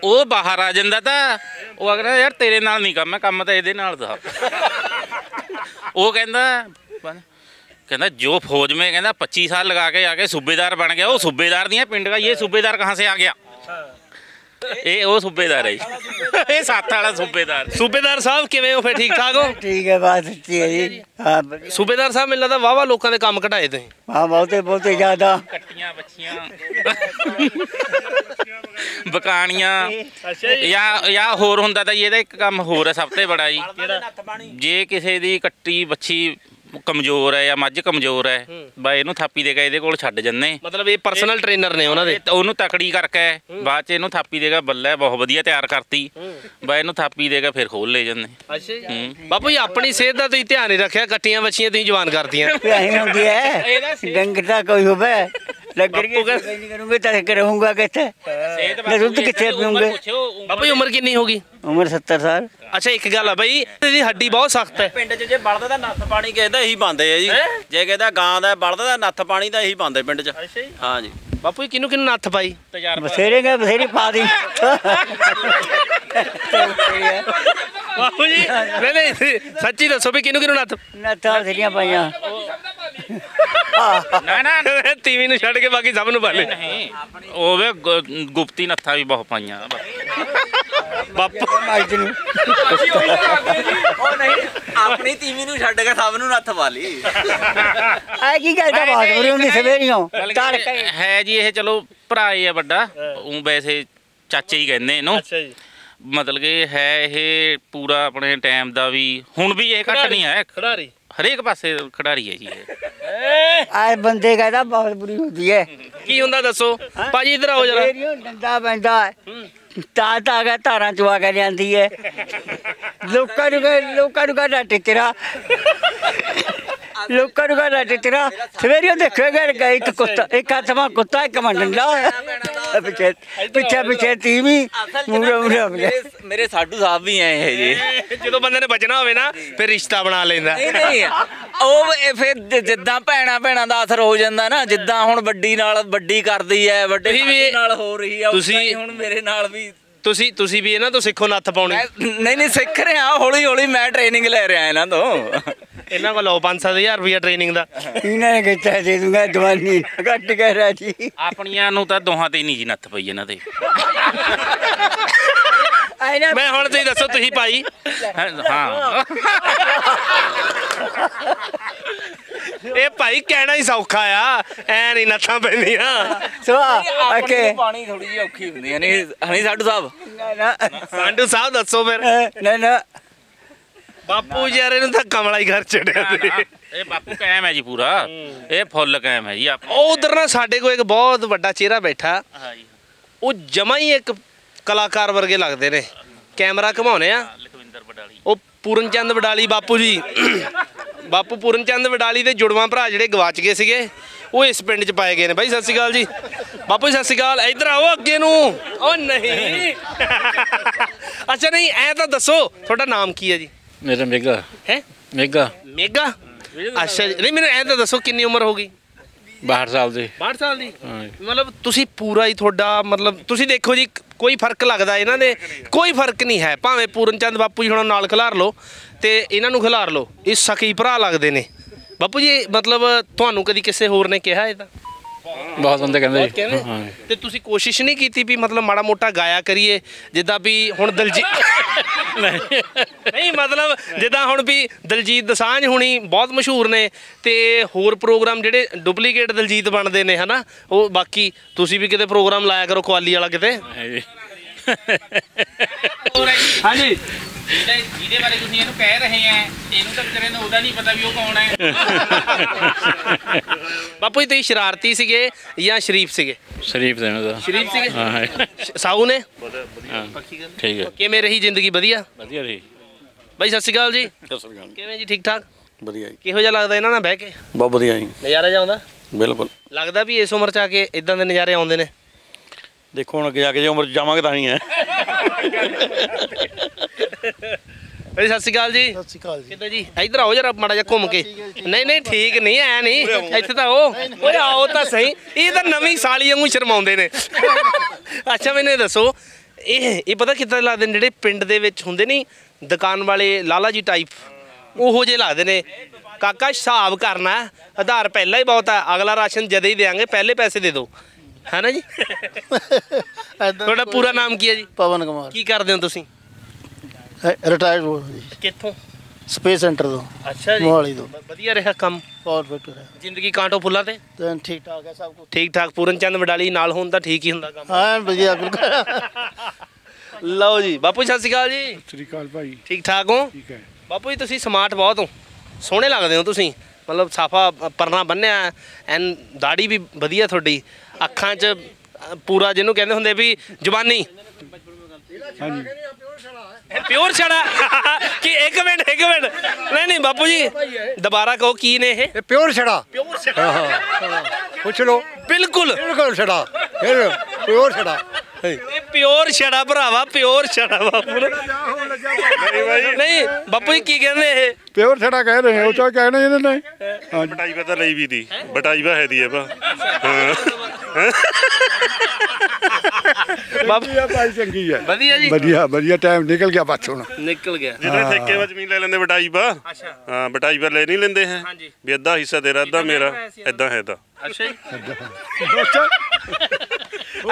ਉਹ ਬਾਹਰ ਆ ਜਾਂਦਾ ਤਾਂ ਉਹ ਕਹਿੰਦਾ ਯਾਰ ਤੇਰੇ ਨਾਲ ਨਹੀਂ ਕੰਮ ਕੰਮ ਤਾਂ ਇਹਦੇ ਨਾਲ ਦਾ। ਉਹ ਕਹਿੰਦਾ ਕਹਿੰਦਾ, ਜੋ ਫੌਜ ਮੇ, ਕਹਿੰਦਾ 25 ਸਾਲ ਲਗਾ ਕੇ ਆ ਕੇ ਸੂਬੇਦਾਰ ਬਣ ਗਿਆ। ਉਹ ਸੂਬੇਦਾਰ ਦੀਆਂ ਪਿੰਡ ਦਾ, ਇਹ ਸੂਬੇਦਾਰ ਕਹਾਂ ਸੇ ਆ ਗਿਆ? ਇਹ ਉਹ ਸੂਬੇਦਾਰ ਹੈ ਜੀ। ਇਹ ਸੱਤ ਵਾਲਾ ਸੂਬੇਦਾਰ। ਸੂਬੇਦਾਰ ਸਾਹਿਬ ਕਿਵੇਂ ਹੋ? ਫੇ ਠੀਕ ਠਾਕ ਹੋ? ਠੀਕ ਹੈ ਬਾਤ ਸੱਚੀ ਹੈ ਜੀ। ਹਾਂ। ਸੂਬੇਦਾਰ ਸਾਹਿਬ ਮੈਨੂੰ ਲੱਗਦਾ ਵਾਵਾ ਲੋਕਾਂ ਦੇ ਕੰਮ ਘਟਾਏ ਤੁਸੀਂ। ਹਾਂ ਬਹੁਤੇ ਬਹੁਤੇ ਜ਼ਿਆਦਾ। ਕੱਟੀਆਂ ਬੱਚੀਆਂ। ਬਕਾਣੀਆਂ ਜਾਂ। ਜਾਂ ਹੋਰ ਹੁੰਦਾ ਤਾਂ ਜੀ ਇਹਦਾ ਇੱਕ ਕੰਮ ਹੋਰ ਹੈ ਸਭ ਤੋਂ ਬੜਾ ਜੀ। ਜੇ ਕਿਸੇ ਦੀ ਕੱਟੀ ਬੱਚੀ ਕਮਜ਼ੋਰ ਹੈ ਜਾਂ ਮੱਝ ਕਮਜ਼ੋਰ ਹੈ ਬਾ ਇਹਨੂੰ ਥਾਪੀ ਦੇ ਕੇ ਇਹਦੇ ਕੋਲ ਛੱਡ ਜੰਨੇ ਮਤਲਬ ਇਹ ਪਰਸਨਲ ਟ੍ਰੇਨਰ ਨੇ ਉਹਨਾਂ ਦੇ। ਉਹਨੂੰ ਤਕੜੀ ਕਰਕੇ ਬਾਅਦ ਚ ਇਹਨੂੰ ਥਾਪੀ ਦੇਗਾ ਬੱਲੇ ਬਹੁਤ ਵਧੀਆ ਤਿਆਰ ਕਰਤੀ। ਬਾ ਇਹਨੂੰ ਥਾਪੀ ਦੇਗਾ ਫਿਰ ਖੋਲ ਲੈ ਜੰਨੇ ਅੱਛਾ ਜੀ। ਬਾਪੂ ਜੀ ਆਪਣੀ ਸਿਹਤ ਦਾ ਤੁਸੀਂ ਧਿਆਨ ਨਹੀਂ ਰੱਖਿਆ ਕੱਟੀਆਂ ਬੱਚੀਆਂ ਤੁਸੀਂ ਜਵਾਨ ਕਰਤੀਆਂ। ਵੀ ਐਂ ਹੁੰਦੀ ਹੈ। ਡੰਗਤਾ ਕੋਈ ਹੋਵੇ। ਲੱਗਰ ਕੇ ਨਹੀਂ ਕਰੂੰਗੇ ਤਾਂ ਕਰੂੰਗਾ ਕਿੱਥੇ? ਪੀਉਂਗੇ ਬਾਪੂ ਜੀ ਉਮਰ ਕਿੰਨੀ ਹੋਗੀ ਉਮਰ 70 ਸਾਲ। ਅੱਛਾ ਇੱਕ ਗੱਲ ਆ ਬਾਈ ਇਹਦੀ ਹੱਡੀ ਬਹੁਤ ਸਖਤ ਹੈ। ਪਿੰਡ 'ਚ ਜੇ ਬਲਦ ਦਾ ਨੱਥ ਪਾਣੀ ਕਿਸੇ ਦਾ ਇਹੀ ਪਾਉਂਦੇ ਆ ਜੀ। ਜੇ ਕਿਸੇ ਦਾ ਗਾਂ ਦਾ ਬਲਦ ਦਾ ਨੱਥ ਪਾਣੀ ਤਾਂ ਇਹੀ ਪਾਉਂਦੇ ਪਿੰਡ 'ਚ। ਅੱਛਾ ਜੀ। ਹਾਂ ਜੀ। ਬਾਪੂ ਜੀ ਕਿਹਨੂੰ ਕਿਹਨੂੰ ਨੱਥ ਪਾਈ? ਬਸੇਰੇ ਗਏ ਬਸੇਰੀ ਪਾ ਦੀ। ਬਾਪੂ ਜੀ ਨਹੀਂ ਨਹੀਂ ਸੱਚੀ ਦੱਸੋ ਵੀ ਕਿਹਨੂੰ ਕਿਹਨੂੰ ਨੱਥ ਨਾ ਤਾਂ ਬਸੇਰੀਆਂ ਪਾਈਆਂ। ਨਾ ਨਾ। ਤੀਵੀਂ ਨੂੰ ਛੱਡ ਕੇ ਬਾਕੀ ਸਭ ਨੂੰ ਪਾਲੇ ਨਹੀਂ ਉਹ ਵੇ ਗੁਪਤੀ ਨੱਥਾਂ ਵੀ ਬਹੁਤ ਪਾਈਆਂ। ਬਾਪੂ ਮਾਈਕ ਨੂੰ। ਉਹ ਨਹੀਂ ਆਪਣੀ ਤੀਵੀਂ ਨੂੰ ਛੱਡ ਕੇ ਸਭ ਨੂੰ ਨੱਥ ਪਾ ਲਈ। ਆ ਕੀ ਕਹਿੰਦਾ ਬਾਤ ਹੋ ਰਹੀ ਹੁੰਦੀ ਸਵੇਰੀਆਂ ਤੜਕਾ ਹੀ। ਹੈ ਜੀ ਇਹ ਚਲੋ ਭਰਾ ਹੀ ਆ ਵੱਡਾ ਉਹ ਵੈਸੇ ਚਾਚੇ ਹੀ ਕਹਿੰਦੇ ਇਹਨੂੰ। ਅੱਛਾ ਜੀ। ਮਤਲਬ ਕਿ ਹੈ ਇਹ ਪੂਰਾ ਆਪਣੇ ਟਾਈਮ ਦਾ ਵੀ ਹੁਣ ਵੀ ਇਹ ਘੱਟ ਨਹੀਂ ਹੈ ਖਿਡਾਰੀ। ਹਰੇਕ ਪਾਸੇ ਖਿਡਾਰੀ ਹੈ ਜੀ ਇਹ। ਆ ਬੰਦੇ ਕਹਿੰਦਾ ਬਹੁਤ ਬੁਰੀ ਹੁੰਦੀ ਹੈ। ਕੀ ਹੁੰਦਾ ਦੱਸੋ? ਭਾਜੀ ਇਧਰ ਆਓ ਜਰਾ। ਡੰਡਾ ਪੈਂਦਾ ਹੈ। ਤਾਂ ਤਾਂ ਆ ਧਾਰਾਂ ਚਵਾ ਕੇ ਲਿਆਂਦੀ ਹੈ ਲੋਕਾਂ ਨੂੰ ਕਹੇ ਲੋਕਾਂ ਨੂੰ ਕਹਿੰਦਾ ਟਿਕਰਾ। ਲੋਕਾਂ ਨੂੰ ਕਹਿੰਦਾ ਟਿੱਤਰਾ ਸਵੇਰੇ ਦੇਖੇਗਾ ਕਿ ਇੱਕ ਕੁੱਤਾ ਇੱਕ ਹੱਥ ਕੁੱਤਾ ਇੱਕ ਮਾ ਡੰਡਾ ਹੋਇਆ ਪਿੱਛੇ ਪਿੱਛੇ ਪਿੱਛੇ ਤੀਵੀਂ ਮੂਰੇ ਮੂਰੇ ਸਾਡੂ ਸਾਹਿਬ ਵੀ ਐ ਇਹ ਜੀ। ਜਦੋਂ ਬੰਦੇ ਨੇ ਬਚਣਾ ਹੋਵੇ ਨਾ ਫਿਰ ਰਿਸ਼ਤਾ ਬਣਾ ਲੈਂਦਾ। ਨਹੀਂ ਨਹੀਂ। ਉਹ ਫਿਰ ਜਿੱਦਾਂ ਭੈਣਾ ਭੈਣਾ ਦਾ ਅਸਰ ਹੋ ਜਾਂਦਾ ਨਾ ਜਿੱਦਾਂ ਹੁਣ ਵੱਡੀ ਨਾਲ ਵੱਡੀ ਕਰਦੀ ਐ ਵੱਡੇ ਨਾਲ ਹੋ ਰਹੀ ਆ ਤੁਸੀਂ- ਹੁਣ ਮੇਰੇ ਨਾਲ ਵੀ। ਤੁਸੀਂ ਤੁਸੀਂ ਵੀ ਇਹਨਾਂ ਤੋਂ ਸਿੱਖੋ ਨੱਥ ਪਾਉਣੀ। ਨਹੀਂ ਨਹੀਂ ਸਿੱਖ ਰਿਹਾ ਹੌਲੀ ਹੌਲੀ ਮੈਂ ਟ੍ਰੇਨਿੰਗ ਲੈ ਰਿਹਾ ਇਹਨਾਂ ਤੋਂ। ਇਹਨਾਂ ਕੋਲ ਲਓ 5-7000 ਰੁਪਏ ਟ੍ਰੇਨਿੰਗ ਦਾ। ਇਹਨਾਂ ਨੇ ਕਿਹਾ ਦੇ ਦੂੰਗਾ ਦਵਾਨੀ ਕੱਟ ਕੇ ਰਾਜੀ ਆਪਣੀਆਂ ਨੂੰ ਤਾਂ ਦੋਹਾਂ ਤੇ ਨਹੀਂ ਜੀ ਨੱਥ ਪਈ ਇਹਨਾਂ ਦੇ ਮੈਂ ਹੁਣ ਤੁਸੀਂ ਦੱਸੋ ਤੁਸੀਂ ਭਾਈ? ਹਾਂ। ਇਹ ਭਾਈ ਕਹਿਣਾ ਹੀ ਸੌਖਾ ਆ ਐ ਨਹੀਂ ਨੱਥਾਂ ਪੈਂਦੀਆਂ। ਸਵਾ ਅਕੇ ਪਾਣੀ ਥੋੜੀ ਜਿਹੀ ਔਖੀ ਹੁੰਦੀ ਹੈ ਨਹੀਂ ਹਣੀ ਸਾਡੂ ਸਾਹਿਬ। ਨਾ ਨਾ। ਸਾਡੂ ਸਾਹਿਬ ਦੱਸੋ ਫਿਰ। ਨਾ ਨਾ। ਬਾਪੂ ਯਾਰ ਨੂੰ ਤਾਂ ਕਮਲਾ ਹੀ ਘਰ ਚੜਿਆ ਤੇ ਇਹ ਬਾਪੂ ਕਾਇਮ ਹੈ ਜੀ ਪੂਰਾ। ਇਹ ਫੁੱਲ ਕਾਇਮ ਹੈ ਜੀ ਆਪ। ਉਹ ਉਧਰ ਨਾ ਸਾਡੇ ਕੋਲ ਇੱਕ ਬਹੁਤ ਵੱਡਾ ਚਿਹਰਾ ਬੈਠਾ। ਹਾਂ ਜੀ ਉਹ ਜਮਾ ਹੀ ਇੱਕ ਕਲਾਕਾਰ ਵਰਗੇ ਲੱਗਦੇ ਨੇ। ਕੈਮਰਾ ਘਮਾਉਨੇ ਆ। ਲਖਵਿੰਦਰ ਬਡਾਲੀ ਉਹ ਪੂਰਨ ਚੰਦ ਵਡਾਲੀ ਬਾਪੂ ਜੀ। ਬਾਪੂ ਪੂਰਨ ਚੰਦ ਵਡਾਲੀ ਦੇ ਜੁੜਵਾਂ ਭਰਾ ਜਿਹੜੇ ਗਵਾਚ ਗਏ ਸੀਗੇ ਉਹ ਇਸ ਪਿੰਡ 'ਚ ਪਾਏ ਗਏ ਨੇ। ਬਾਈ ਸਤਿ ਸ਼੍ਰੀ ਅਕਾਲ ਜੀ। ਬਾਪੂ ਜੀ ਸਤਿ ਸ਼੍ਰੀ ਅਕਾਲ। ਇੱਧਰ ਆਓ ਅੱਗੇ ਨੂੰ। ਉਹ ਨਹੀਂ। ਅੱਛਾ ਨਹੀਂ ਐ ਤਾਂ ਦੱਸੋ ਤੁਹਾਡਾ ਨਾਮ ਕੀ ਹੈ ਜੀ? ਮੇਰਾ ਮੇਗਾ ਹੈ? ਮੇਗਾ ਮੇਗਾ ਅੱਛਾ ਜੀ। ਨਹੀਂ ਮੈਨੂੰ ਐ ਤਾਂ ਦੱਸੋ ਕਿੰਨੀ ਉਮਰ ਹੋ ਗਈ? 62 ਸਾਲ ਦੇ। 62 ਸਾਲ ਦੀ? ਮਤਲਬ ਤੁਸੀਂ ਪੂਰਾ ਹੀ ਤੁਹਾਡਾ ਮਤਲਬ ਤੁਸੀਂ ਦੇਖੋ ਜੀ ਕੋਈ ਫ਼ਰਕ ਲੱਗਦਾ ਇਹਨਾਂ ਦੇ? ਕੋਈ ਫ਼ਰਕ ਨਹੀਂ ਹੈ। ਭਾਵੇਂ ਪੂਰਨ ਚੰਦ ਬਾਪੂ ਜੀ ਹੁਣ ਨਾਲ ਖਿਲਾਰ ਲਓ ਤੇ ਇਹਨਾਂ ਨੂੰ ਖਿਲਾਰ ਲਓ। ਇਹ ਸਕੀ ਭਰਾ ਲੱਗਦੇ ਨੇ। ਬਾਪੂ ਜੀ ਮਤਲਬ ਤੁਹਾਨੂੰ ਕਦੀ ਕਿਸੇ ਹੋਰ ਨੇ ਕਿਹਾ ਇਹ ਤਾਂ ਬਹੁਤ ਬੰਦੇ ਕਹਿੰਦੇ ਹਾਂ। ਤੇ ਤੁਸੀਂ ਕੋਸ਼ਿਸ਼ ਨਹੀਂ ਕੀਤੀ ਵੀ ਮਤਲਬ ਮਾੜਾ ਮੋਟਾ ਗਾਇਆ ਕਰੀਏ ਜਿੱਦਾਂ ਵੀ ਹੁਣ ਦਲਜੀਤ ਨਹੀਂ ਮਤਲਬ ਜਿੱਦਾਂ ਹੁਣ ਵੀ ਦਲਜੀਤ ਦਸਾਂਝ ਹੁਣੀ ਬਹੁਤ ਮਸ਼ਹੂਰ ਨੇ ਤੇ ਹੋਰ ਪ੍ਰੋਗਰਾਮ ਜਿਹੜੇ ਡੁਪਲੀਕੇਟ ਦਲਜੀਤ ਬਣਦੇ ਨੇ ਹਨਾ ਉਹ ਬਾਕੀ ਤੁਸੀਂ ਵੀ ਕਿਤੇ ਪ੍ਰੋਗਰਾਮ ਲਾਇਆ ਕਰੋ ਕੁਆਲੀ ਵਾਲਾ ਕਿਤੇ। ਹੈ ਜਿਹਦੇ ਬਾਰੇ ਤੁਸੀਂ ਇਹਨੂੰ ਕਹਿ ਰਹੇ ਆ ਇਹਨੂੰ ਤਾਂ ਵਿਚਾਰੇ ਨੂੰ ਉਹਦਾ ਨਹੀਂ ਪਤਾ ਵੀ ਉਹ ਕੌਣ ਹੈ ਬਾਪੂ ਜੀ ਤੁਸੀਂ ਸ਼ਰਾਰਤੀ ਸੀਗੇ ਜਾਂ ਸ਼ਰੀਫ ਸੀਗੇ? ਸ਼ਰੀਫ ਦੇ ਮੈਂ ਤਾਂ ਸ਼ਰੀਫ ਸੀਗੇ? ਹਾਂ ਸਾਊ ਨੇ? ਠੀਕ ਹੈ। ਕਿਵੇਂ ਰਹੀ ਜ਼ਿੰਦਗੀ? ਵਧੀਆ? ਵਧੀਆ ਰਹੀ। ਬਾਈ ਸਤਿ ਸ਼੍ਰੀ ਅਕਾਲ ਜੀ। ਕਿਵੇਂ ਜੀ ਠੀਕ ਠਾਕ? ਵਧੀਆ ਜੀ। ਕਿਹੋ ਜਿਹਾ ਲੱਗਦਾ ਇਹਨਾਂ ਨਾਲ ਬਹਿ ਕੇ? ਬਹੁਤ ਵਧੀਆ ਜੀ। ਨਜ਼ਾਰਾ ਜਾਉਂਦਾ ਬਿਲਕੁਲ। ਲੱਗਦਾ ਵੀ ਇਸ ਉਮਰ ਚ ਆ ਕੇ ਇਦਾਂ ਦੇ ਨਜ਼ਾਰੇ ਆਉਂਦੇ ਨੇ? ਦੇਖੋ ਹੁਣ ਅੱਗੇ ਜਾ ਕੇ ਜੇ ਉਮਰ 'ਚ ਜਾਵਾਂਗੇ ਤਾਂ ਹੀ ਹੈ। ਸਤਿ ਸ਼੍ਰੀ ਅਕਾਲ ਜੀ। ਸਤਿ ਸ਼੍ਰੀ ਅਕਾਲ ਜੀ। ਕਿੱਦਾਂ ਜੀ? ਇੱਧਰ ਆਓ ਜਰਾ ਮਾੜਾ ਜਿਹਾ ਘੁੰਮ ਕੇ। ਨਹੀਂ ਨਹੀਂ ਠੀਕ ਨਹੀਂ ਐ ਨਹੀਂ। ਇੱਥੇ ਤਾਂ ਉਹ ਓਏ ਆਓ ਤਾਂ ਸਹੀ। ਇਹ ਤਾਂ ਨਵੀਂ ਸਾਲੀ ਵਾਂਗੂ ਸ਼ਰਮਾਉਂਦੇ ਨੇ। ਅੱਛਾ ਮੈਨੂੰ ਇਹ ਦੱਸੋ ਇਹ ਇਹ ਪਤਾ ਕਿੱਦਾਂ ਲੱਗਦੇ ਨੇ ਜਿਹੜੇ ਪਿੰਡ ਦੇ ਵਿੱਚ ਹੁੰਦੇ ਨਹੀਂ ਦੁਕਾਨ ਵਾਲੇ ਲਾਲਾ ਜੀ ਟਾਈਪ ਉਹੋ ਜਿਹੇ ਲੱਗਦੇ ਨੇ। ਕਾਕਾ ਹਿਸਾਬ ਕਰਨਾ। ਆਧਾਰ ਪਹਿਲਾਂ ਹੀ ਬਹੁਤ ਹੈ ਅਗਲਾ ਰਾਸ਼ਨ ਜਦੇ ਹੀ ਦੇਾਂਗੇ ਪਹਿਲੇ ਪੈਸੇ ਦੇ ਦਿਓ ਹੈ ਨਾ ਜੀ? ਤੁਹਾਡਾ ਪੂਰਾ ਨਾਮ ਕੀ ਹੈ ਜੀ? ਪਵਨ ਕੁਮਾਰ। ਕੀ ਕਰਦੇ ਹੋ ਤੁਸੀਂ? ਰਿਟਾਇਰਡ ਹੋ ਜੀ ਕਿੱਥੋਂ? ਸਪੇਸ ਸੈਂਟਰ ਤੋਂ। ਅੱਛਾ ਜੀ। ਮੋਹਾਲੀ ਤੋਂ। ਵਧੀਆ ਰਿਹਾ ਕੰਮ? ਬਹੁਤ ਹੈ ਜ਼ਿੰਦਗੀ ਕਾਂਟੋ ਫੁੱਲਾਂ ਤੇ? ਤੇ ਠੀਕ ਠਾਕ ਹੈ ਸਭ ਕੁਝ ਠੀਕ ਠਾਕ ਪੂਰਨ ਚੰਦ ਵਡਾਲੀ ਨਾਲ ਹੋਣ ਤਾਂ ਠੀਕ ਹੀ ਹੁੰਦਾ ਕੰਮ। ਹਾਂ ਵਧੀਆ ਬਿਲਕੁਲ। ਲਓ ਜੀ ਬਾਪੂ ਜੀ, ਸਤਿ ਸ਼੍ਰੀ ਅਕਾਲ ਜੀ। ਸ੍ਰੀ ਅਕਾਲ ਭਾਈ। ਠੀਕ ਠਾਕ ਹੋ? ਠੀਕ ਹੈ। ਬਾਪੂ ਜੀ ਤੁਸੀਂ ਸਮਾਰਟ ਬਹੁਤ ਹੋ। ਸੋਹਣੇ ਲੱਗਦੇ ਹੋ ਤੁਸੀਂ। ਮਤਲਬ ਸਾਫਾ ਪਰਨਾ ਬੰਨਿਆ ਐਨ ਦਾੜੀ ਵੀ ਵਧੀਆ ਤੁਹਾਡੀ। ਅੱਖਾਂ 'ਚ ਪੂਰਾ ਜਿਹਨੂੰ ਕਹਿੰਦੇ ਹੁੰਦੇ ਵੀ ਜਵਾਨੀ। ਹਾਂਜੀ। ਪਿਓਰ ਛੜਾ ਕਿ ਇੱਕ ਮਿੰਟ ਇੱਕ ਮਿੰਟ ਨਹੀਂ ਨਹੀਂ ਬਾਪੂ ਜੀ ਦੁਬਾਰਾ ਕਹੋ ਕੀ ਨੇ ਇਹ ਇਹ ਪਿਓਰ ਛੜਾ ਪਿਓਰ ਛੜਾ ਪੁੱਛ ਲਓ। ਬਿਲਕੁਲ ਬਿਲਕੁਲ ਛੜਾ ਫਿਰ ਪਿਓਰ ਛੜਾ ਇਹ ਪਿਓਰ ਛੜਾ ਭਰਾਵਾ ਪਿਓਰ ਛੜਾ ਬਾਪੂ ਨੇ। ਨਹੀਂ ਬਾਪੂ ਜੀ ਕੀ ਕਹਿੰਦੇ ਇਹ? ਪਿਓਰ ਛੜਾ ਕਹਿ ਰਹੇ ਹੋ ਤਾਂ ਕਹਿਣਾ ਇਹਦੇ ਨੇ ਹਾਂਜੀ ਬਟਾਈ ਤਾਂ ਲਈ ਵੀ ਦੀ। ਬਟਾਈ ਵਾ ਹੈ ਦੀ ਹੈ ਬਾ ਹਾਂ। ਬਾਬੂ ਆ ਭਾਈ ਚੰਗੀ ਹੈ ਵਧੀਆ ਜੀ। ਵਧੀਆ ਵਧੀਆ ਟਾਈਮ ਨਿਕਲ ਗਿਆ ਬਸ ਹੁਣ। ਨਿਕਲ ਗਿਆ। ਜਿਹੜੇ ਠੇਕੇ ਵਿੱਚ ਜ਼ਮੀਨ ਲੈ ਲੈਂਦੇ ਬਟਾਈ ਬਾ ਅੱਛਾ। ਹਾਂ ਬਟਾਈ ਪਰ ਲੈ ਨਹੀਂ ਲੈਂਦੇ ਹੈ। ਵੀ ਅੱਧਾ ਹਿੱਸਾ ਤੇਰਾ ਅੱਧਾ ਮੇਰਾ। ਐਦਾਂ ਹੈ ਤਾਂ। ਅੱਛਾ ਜੀ।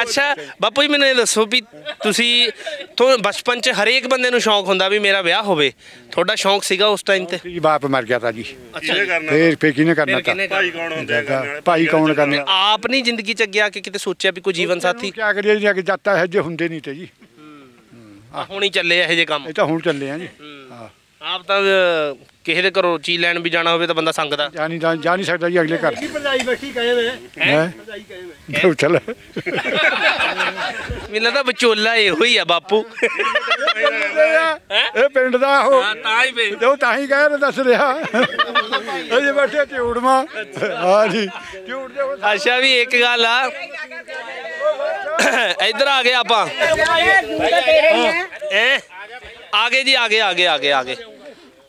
ਅੱਛਾ ਬਾਪੂ ਜੀ ਮੈਨੂੰ ਇਹ ਦੱਸੋ ਵੀ ਤੁਸੀਂ ਤੋਂ ਬਚਪਨ 'ਚ ਹਰੇਕ ਬੰਦੇ ਨੂੰ ਸ਼ੌਂਕ ਹੁੰਦਾ ਵੀ ਮੇਰਾ ਵਿਆਹ ਹੋਵੇ। ਤੁਹਾਡਾ ਸ਼ੌਂਕ ਸੀਗਾ ਉਸ ਟਾਈਮ ਤੇ? ਜੀ ਬਾਪ ਮਰ ਗਿਆ ਤਾਂ ਜੀ। ਫੇਰ ਫੇਰ ਕਿਹਨੇ ਕਰਨਾ ਤਾਂ? ਭਾਈ ਕੌਣ ਹੁੰਦੇ? ਭਾਈ ਕੌਣ ਕਰਨੇ ਆਪ ਨਹੀਂ ਜ਼ਿੰਦਗੀ 'ਚ ਅੱਗੇ ਆ ਕੇ ਕਿਤੇ ਸੋਚਿਆ ਵੀ ਕੋਈ ਜੀਵਨ ਸਾਥੀ? ਕੀ ਕਰੀਏ ਜੀ ਕਿ ਜਾਤਾ ਹੈ ਜੇ ਹੁੰਦੇ ਨਹੀਂ ਤੇ ਜੀ। ਹੁਣੀ ਚੱਲੇ ਇਹੋ ਜਿਹੇ ਕੰਮ। ਇਹ ਤਾਂ ਹੁਣ ਚੱਲੇ ਆ ਜੀ। ਹਾਂ। ਆਪ ਤਾਂ ਅਹ, ਕਿਸੇ ਦੇ ਘਰੋਂ ਚੀਜ਼ ਲੈਣ ਵੀ ਜਾਣਾ ਹੋਵੇ ਤਾਂ ਬੰਦਾ ਸੰਗਦਾ। ਜਾ ਨਹੀਂ ਜਾ ਨਹੀਂ ਸਕਦਾ ਜੀ ਅਗਲੇ ਘਰ। ਭਰਜਾਈ ਬੈਠੀ ਕਹੇ ਵੇ। ਹੈ? ਚੱਲ। ਮੈਨੂੰ ਲੱਗਦਾ ਵਿਚੋਲਾ ਇਹੋ ਹੀ ਆ ਬਾਪੂ। ਇਹ ਪਿੰਡ ਦਾ ਉਹ। ਤਾਂ ਹੀ ਵੇ ਉਹ ਤਾਂ ਹੀ ਕਹਿ ਰਿਹਾ ਦੱਸ ਰਿਹਾ। ਅਜੇ ਬੈਠੇ ਝੂੜਮਾ ਹਾਂ ਜੀ। ਝੂੜ ਦੇ ਉਹ ਅੱਛਾ ਵੀ ਇੱਕ ਗੱਲ ਆ। ਇੱਧਰ ਆ ਗਏ ਆਪਾਂ। ਐ ਆ ਗਏ ਜੀ ਆ ਗਏ ਆ ਗਏ ਆ ਗਏ ਆ ਗਏ